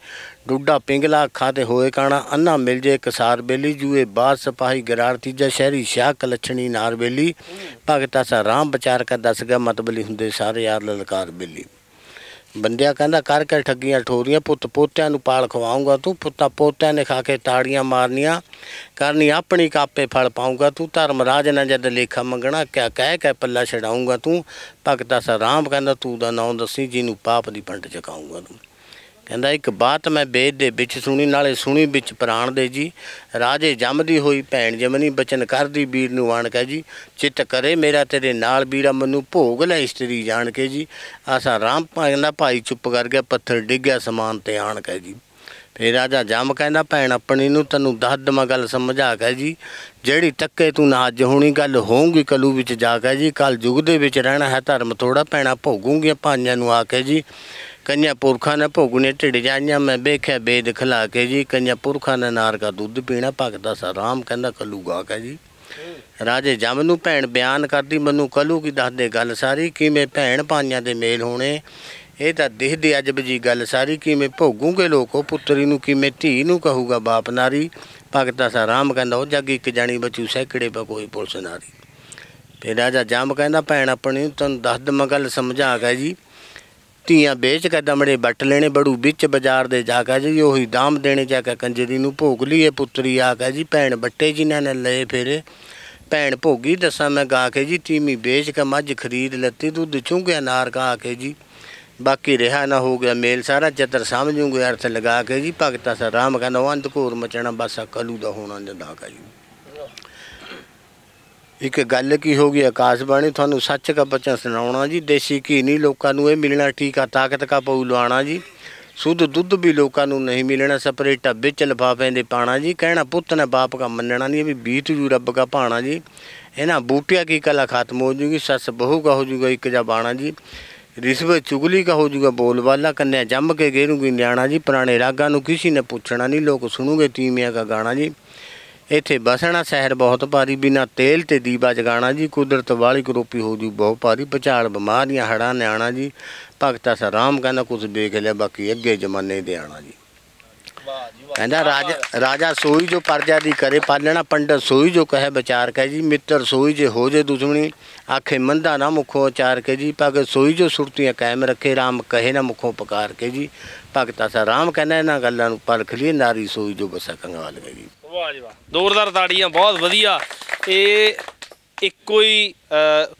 ਡੁੱਡਾ ਪਿੰਗਲਾ ਅੱਖਾਂ ਤੇ ਹੋਏ ਕਾਣਾ, ਅੰਨਾ ਮਿਲ ਜੇ ਕਸਾਰ ਬੇਲੀ। ਜੂਏ ਬਾਦ ਸਿਪਾਹੀ ਗਰਾਰ, ਤੀਜਾ ਸ਼ਹਿਰੀ ਸ਼ਾਹ ਕਲਛਣੀ ਨਾਰ ਬੇਲੀ। ਭਗਤਾ ਸਾ ਰਾਮ ਵਿਚਾਰ ਕਾ ਦੱਸ ਗਿਆ, ਮਤਬਲੀ ਹੁੰਦੇ ਸਾਰੇ ਯਾਰ ਲਲਕਾਰ ਬੇਲੀ। ਬੰਦਿਆ ਕਹਿੰਦਾ, ਕਰ ਕੇ ਠੱਗੀਆਂ ਠੋਰੀਆਂ, ਪੁੱਤ ਪੋਤਿਆਂ ਨੂੰ ਪਾਲ ਖਵਾਉਂਗਾ ਤੂੰ, ਪੁੱਤਾਂ ਪੋਤਿਆਂ ਨੇ ਖਾ ਕੇ ਤਾੜੀਆਂ ਮਾਰਨੀਆਂ, ਕਰਨੀ ਆਪਣੀ ਕਾਪੇ ਫਲ ਪਾਉਂਗਾ ਤੂੰ, ਧਰਮ ਰਾਜ ਨਾਲ ਜਦ ਲੇਖਾ ਮੰਗਣਾ ਕਿਆ ਕਹਿ ਕੇ ਪੱਲਾ ਛਡਾਉਂਗਾ ਤੂੰ, ਭਗਤਾ ਸਾ ਰਾਮ ਕਹਿੰਦਾ, ਤੂੰ ਦਾ ਨਾਮ ਦੱਸੀ, ਜਿਹਨੂੰ ਪਾਪ ਦੀ ਪੰਡ ਚਕਾਉਂਗਾ ਤੂੰ। ਕਹਿੰਦਾ ਇੱਕ ਬਾਤ ਮੈਂ ਵੇਦ ਦੇ ਵਿੱਚ ਸੁਣੀ, ਨਾਲੇ ਸੁਣੀ ਵਿੱਚ ਪ੍ਰਾਣ ਦੇ ਜੀ। ਰਾਜੇ ਜੰਮਦੀ ਹੋਈ ਭੈਣ ਜਮਨੀ ਬਚਨ ਕਰਦੀ ਵੀਰ ਨੂੰ ਆਣ ਕੇ ਜੀ। ਚਿੱਤ ਕਰੇ ਮੇਰਾ ਤੇਰੇ ਨਾਲ ਵੀਰਾ, ਮੈਨੂੰ ਭੋਗ ਲੈ ਇਸਤਰੀ ਜਾਣ ਕੇ ਜੀ। ਆਸਾ ਰਾਮ ਕਹਿੰਦਾ, ਭਾਈ ਚੁੱਪ ਕਰ ਗਿਆ, ਪੱਥਰ ਡਿੱਗਿਆ ਸਮਾਨ ਤੇ ਆਣ ਕੇ ਜੀ। ਫੇਰ ਰਾਜਾ ਜੰਮ ਕਹਿੰਦਾ, ਭੈਣ ਆਪਣੀ ਨੂੰ ਤੈਨੂੰ ਦੱਸ ਦਵਾਂ ਗੱਲ ਸਮਝਾ ਕੇ ਜੀ। ਜਿਹੜੀ ਤੱਕੇ ਤੂੰ ਨਾ ਅੱਜ ਹੋਣੀ ਗੱਲ ਹੋਊਗੀ ਕਲੂ ਵਿੱਚ ਜਾ ਕੇ ਜੀ। ਕੱਲ ਯੁੱਗ ਦੇ ਵਿੱਚ ਰਹਿਣਾ ਹੈ ਧਰਮ ਥੋੜਾ ਪੈਣਾ ਭੋਗੂਗੀਆਂ ਭਾਈਆਂ ਨੂੰ ਆ ਕੇ ਜੀ। ਕੰਨਿਆ ਪੁਰਖਾਂ ਨੇ ਭੋਗਨੇ ਢਿੜ ਜਾਈਆਂ, ਮੈਂ ਵੇਖਿਆ ਬੇਦ ਖਲਾ ਕੇ ਜੀ ਕੰਨਿਆ ਪੁਰਖਾਂ ਨੇ ਨਾਰ ਦਾ ਦੁੱਧ ਪੀਣਾ, ਭਗਤਾ ਸਾ ਕਹਿੰਦਾ ਕਲੂ ਗਾ ਕੇ ਜੀ। ਰਾਜੇ ਜਮ ਨੂੰ ਭੈਣ ਬਿਆਨ ਕਰਦੀ, ਮੈਨੂੰ ਕਲੂ ਕੀ ਦੱਸਦੇ ਗੱਲ ਸਾਰੀ, ਕਿਵੇਂ ਭੈਣ ਭਾਈਆਂ ਦੇ ਮੇਲ ਹੋਣੇ? ਇਹ ਤਾਂ ਦਿਖਦੀ ਅਜਬ ਜੀ ਗੱਲ ਸਾਰੀ, ਕਿਵੇਂ ਭੋਗੂਗੇ ਲੋਕੋ ਪੁੱਤਰੀ ਨੂੰ ਕਿਵੇਂ ਧੀ ਨੂੰ ਕਹੂਗਾ ਬਾਪ ਨਾਰੀ? ਭਗਤਾ ਸਾ, ਰਾਮ ਕਹਿੰਦਾ, ਉਹ ਜੱਗ ਇੱਕ ਜਾਣੀ ਬਚੂ, ਸੈਕੜੇ ਪਾ ਕੋਈ ਪੁਲਿਸ ਨਾਰੀ। ਫਿਰ ਰਾਜਾ ਜੰਮ ਕਹਿੰਦਾ, ਭੈਣ ਆਪਣੀ ਨੂੰ ਤੈਨੂੰ ਦੱਸ ਦਮ ਗੱਲ ਸਮਝਾ ਗਿਆ ਜੀ। ਧੀਆਂ ਵੇਚ ਕੇ ਦਮੜੇ ਵੱਟ ਲੈਣੇ, ਬੜੂ ਵਿੱਚ ਬਾਜ਼ਾਰ ਦੇ ਜਾ ਕੇ ਜੀ, ਉਹੀ ਦਾਮ ਦੇਣੇ ਜਾ ਕੇ ਕੰਜਰੀ ਨੂੰ ਭੋਗ ਲਈਏ, ਪੁੱਤਰੀ ਆ ਕੇ ਜੀ, ਭੈਣ ਬੱਟੇ ਜਿਨ੍ਹਾਂ ਨੇ ਲਏ ਫੇਰੇ। ਭੈਣ ਭੋਗੀ ਦੱਸਾਂ ਮੈਂ ਗਾ ਕੇ ਜੀ, ਤੀਮੀ ਵੇਚ ਕੇ ਮੱਝ ਖਰੀਦ ਲੱਤੀ, ਦੁੱਧ ਚੁੰਗਿਆ ਨਾਰ ਗਾ ਕੇ ਜੀ। ਬਾਕੀ ਰਿਹਾ ਨਾ ਹੋ ਗਿਆ ਮੇਲ, ਸਾਰਾ ਚਤਰ ਸਮਝੂਗੇ, ਅਰਥ ਲਗਾ ਕੇ ਜੀ, ਭਗਤਾ ਸਾ ਰਾਮ ਕਹਿੰਦਾ ਉਹ ਘੋਰ ਮਚਣਾ, ਬਸ ਆਹ ਕਲੂ ਦਾ ਹੋਣਾ, ਜਦਾ ਕਾ ਜੀ। ਇੱਕ ਗੱਲ ਕੀ ਹੋ ਗਈ ਆਕਾਸ਼ਬਾਣੀ ਤੁਹਾਨੂੰ ਸੱਚ ਦਾ ਬਚਨ ਸੁਣਾਉਣਾ ਜੀ, ਦੇਸੀ ਘੀ ਨਹੀਂ, ਲੋਕਾਂ ਨੂੰ ਇਹ ਮਿਲਣਾ, ਟੀਕਾ ਤਾਕਤ ਕਾ ਪਊ ਲਵਾਣਾ ਜੀ। ਸੁੱਧ ਦੁੱਧ ਵੀ ਲੋਕਾਂ ਨੂੰ ਨਹੀਂ ਮਿਲਣਾ, ਸਪਰੇ ਟੱਬੇ ਚ ਲਫਾਫੇ ਦੇ ਪਾਣਾ ਜੀ, ਕਹਿਣਾ ਪੁੱਤ ਨੇ ਬਾਪ ਕਾ ਮੰਨਣਾ ਨਹੀਂ ਵੀ ਬੀਤ ਜੂ ਰੱਬ ਕਾ ਭਾਣਾ ਜੀ। ਇਹਨਾਂ ਬੂਟਿਆਂ ਕੀ ਕਲਾ ਖਤਮ ਹੋ ਜੂਗੀ, ਸੱਸ ਬਹੂ ਕਾ ਹੋ ਜੂਗਾ, ਇੱਕ ਜਾ ਬਾਣਾ ਜੀ। ਰਿਸ਼ਵਤ ਚੁਗਲੀ ਕਾ ਹੋ ਜੂਗਾ ਬੋਲਬਾਲਾ ਕੰਨਿਆ ਜੰਮ ਕੇ ਗੇਰੂਗੀ ਨਿਆਣਾ ਜੀ, ਪੁਰਾਣੇ ਰਾਗਾਂ ਨੂੰ ਕਿਸੇ ਨੇ ਪੁੱਛਣਾ ਨਹੀਂ, ਲੋਕ ਸੁਣੂਗੇ ਤੀਮੀਆਂ ਕਾ ਗਾਣਾ ਜੀ। ਇੱਥੇ ਬਸਣਾ ਸ਼ਹਿਰ ਬਹੁਤ ਭਾਰੀ, ਬਿਨਾ ਤੇਲ ਤੇ ਦੀਵਾ ਜਗਾਣਾ ਜੀ, ਕੁਦਰਤ ਵਾਲੀ ਕਰੋਪੀ ਹੋ ਜੂ ਬਹੁਤ ਭਾਰੀ, ਪਚਾਲ ਬਿਮਾਰੀਆਂ ਹੜਾ ਨਿਆਣਾ ਜੀ। ਭਗਤਾ ਸਾ ਰਾਮ ਕਹਿੰਦਾ ਕੁਝ ਦੇਖ ਲਿਆ, ਬਾਕੀ ਅੱਗੇ ਜ਼ਮਾਨੇ ਦੇ ਆਣਾ ਜੀ। ਕਹਿੰਦਾ ਰਾਜਾ ਰਾਜਾ ਸੋਈ ਜੋ ਪਰਜਾ ਦੀ ਕਰੇ ਪਾਲਣਾ, ਪੰਡਤ ਸੋਈ ਜੋ ਕਹੇ ਵਿਚਾਰ ਕੇ ਜੀ, ਮਿੱਤਰ ਸੋਈ ਜੇ ਹੋ ਜੇ ਦੁਸ਼ਮਣੀ, ਆਖੇ ਮੰਦਾ ਨਾ ਮੁਖੋ ਉਚਾਰ ਕੇ ਜੀ, ਭਗਤ ਸੋਈ ਜੋ ਸੁਰਤੀਆਂ ਕਾਇਮ ਰੱਖੇ, ਰਾਮ ਕਹੇ ਨਾ ਮੁਖੋਂ ਪਕਾਰ ਕੇ ਜੀ। ਭਗਤਾ ਸਾ ਰਾਮ ਕਹਿੰਦਾ ਇਹਨਾਂ ਗੱਲਾਂ ਨੂੰ ਪਰਖ ਲਈ ਨਾਰੀ ਸੋਈ ਜੋ ਬਸਾ ਕੰਗਾਲ ਗਈ ਜੀ। ਵਾਹ ਜੀ ਵਾਹ। ਜ਼ੋਰਦਾਰ ਤਾੜੀਆਂ, ਬਹੁਤ ਵਧੀਆ। ਇਹ ਇੱਕੋ ਹੀ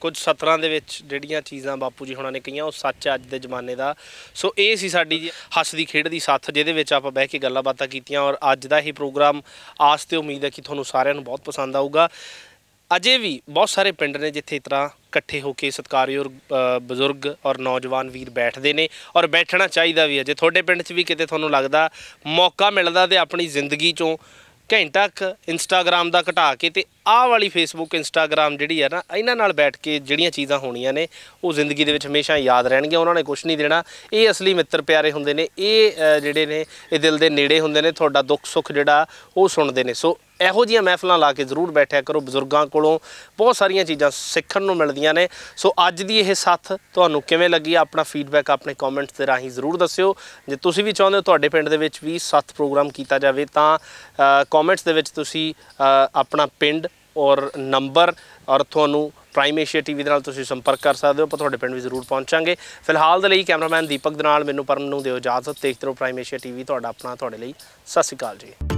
ਕੁਝ ਸਤਰਾਂ ਦੇ ਵਿੱਚ ਜਿਹੜੀਆਂ ਚੀਜ਼ਾਂ ਬਾਪੂ ਜੀ ਹੁਣਾਂ ਨੇ ਕਹੀਆਂ, ਉਹ ਸੱਚ ਹੈ ਅੱਜ ਦੇ ਜ਼ਮਾਨੇ ਦਾ। ਸੋ ਇਹ ਸੀ ਸਾਡੀ ਜੀ ਹੱਸਦੀ ਖੇਡਦੀ ਸਾਥ, ਜਿਹਦੇ ਵਿੱਚ ਆਪਾਂ ਬਹਿ ਕੇ ਗੱਲਾਂ ਬਾਤਾਂ ਕੀਤੀਆਂ ਔਰ ਅੱਜ ਦਾ ਇਹ ਪ੍ਰੋਗਰਾਮ ਆਸ ਤੇ ਉਮੀਦ ਹੈ ਕਿ ਤੁਹਾਨੂੰ ਸਾਰਿਆਂ ਨੂੰ ਬਹੁਤ ਪਸੰਦ ਆਊਗਾ। ਅਜੇ ਵੀ ਬਹੁਤ ਸਾਰੇ ਪਿੰਡ ਨੇ ਜਿੱਥੇ ਇਸ ਤਰ੍ਹਾਂ ਇਕੱਠੇ ਹੋ ਕੇ ਸਤਿਕਾਰਯੋਗ ਬਜ਼ੁਰਗ ਔਰ ਨੌਜਵਾਨ ਵੀਰ ਬੈਠਦੇ ਨੇ ਔਰ ਬੈਠਣਾ ਚਾਹੀਦਾ ਵੀ ਹੈ। ਜੇ ਤੁਹਾਡੇ ਪਿੰਡ 'ਚ ਵੀ ਕਿਤੇ ਤੁਹਾਨੂੰ ਲੱਗਦਾ ਮੌਕਾ ਮਿਲਦਾ ਤੇ ਆਪਣੀ ਜ਼ਿੰਦਗੀ 'ਚੋਂ ਘੰਟਾ ਕੁ ਇੰਸਟਾਗ੍ਰam ਦਾ ਘਟਾ ਕੇ ਤੇ ਆਹ ਵਾਲੀ ਫੇਸਬੁੱਕ ਇੰਸਟਾਗ੍ਰam ਜਿਹੜੀ ਹੈ ਨਾ, ਇਹਨਾਂ ਨਾਲ ਬੈਠ ਕੇ ਜਿਹੜੀਆਂ ਚੀਜ਼ਾਂ ਹੋਣੀਆਂ ਨੇ, ਉਹ ਜ਼ਿੰਦਗੀ ਦੇ ਵਿੱਚ ਹਮੇਸ਼ਾ ਯਾਦ ਰਹਿਣਗੀਆਂ, ਉਹਨਾਂ ਨੇ ਕੁਝ ਨਹੀਂ ਦੇਣਾ। ਇਹ ਅਸਲੀ ਮਿੱਤਰ ਪਿਆਰੇ ਹੁੰਦੇ ਨੇ, ਇਹ ਜਿਹੜੇ ਨੇ, ਇਹ ਦਿਲ ਦੇ ਨੇੜੇ ਹੁੰਦੇ ਨੇ, ਤੁਹਾਡਾ ਦੁੱਖ ਸੁੱਖ ਜਿਹੜਾ, ਉਹ ਸੁਣਦੇ ਨੇ। ਸੋ ਇਹੋ ਜਿਹੀਆਂ ਮਹਿਫਲਾਂ ਲਾ ਕੇ ਜ਼ਰੂਰ ਬੈਠਿਆ ਕਰੋ ਬਜ਼ੁਰਗਾਂ ਕੋਲੋਂ। ਬਹੁਤ ਸਾਰੀਆਂ ਚੀਜ਼ਾਂ ਸਿੱਖਣ ਨੂੰ ਮਿਲਦੀਆਂ ਨੇ। ਸੋ ਅੱਜ ਦੀ ਇਹ ਸਾਥ ਤੁਹਾਨੂੰ ਕਿਵੇਂ ਲੱਗੀ? ਆਪਣਾ ਫੀਡਬੈਕ ਆਪਣੇ ਕਮੈਂਟਸ ਦੇ ਰਾਹੀਂ ਜ਼ਰੂਰ ਦੱਸਿਓ। ਜੇ ਤੁਸੀਂ ਵੀ ਚਾਹੁੰਦੇ ਹੋ ਤੁਹਾਡੇ ਪਿੰਡ ਦੇ ਵਿੱਚ ਵੀ ਸੱਤ ਪ੍ਰੋਗਰਾਮ ਕੀਤਾ ਜਾਵੇ, ਤਾਂ ਕਮੈਂਟਸ ਦੇ ਵਿੱਚ ਤੁਸੀਂ ਆਪਣਾ ਪਿੰਡ ਔਰ ਨੰਬਰ ਔਰ ਤੁਹਾਨੂੰ ਪ੍ਰਾਈਮ ਏਸ਼ੀਆ ਟੀਵੀ ਦੇ ਨਾਲ ਤੁਸੀਂ ਸੰਪਰਕ ਕਰ ਸਕਦੇ ਹੋ। ਪਰ ਤੁਹਾਡੇ ਪਿੰਡ ਵੀ ਜ਼ਰੂਰ ਪਹੁੰਚਾਂਗੇ। ਫਿਲਹਾਲ ਦੇ ਲਈ ਕੈਮਰਾਮੈਨ ਦੀਪਕ ਦੇ ਨਾਲ ਮੈਨੂੰ ਪਰਮ ਨੂੰ ਦਿਓ ਇਜਾਜ਼ਤ। ਦੇਖਦੇ ਰਹੋ ਪ੍ਰਾਈਮ ਏਸ਼ੀਆ ਟੀਵੀ ਤੁਹਾਡਾ ਆਪਣਾ, ਤੁਹਾਡੇ ਲਈ। ਸਤਿ ਸ਼੍ਰੀ ਅਕਾਲ ਜੀ।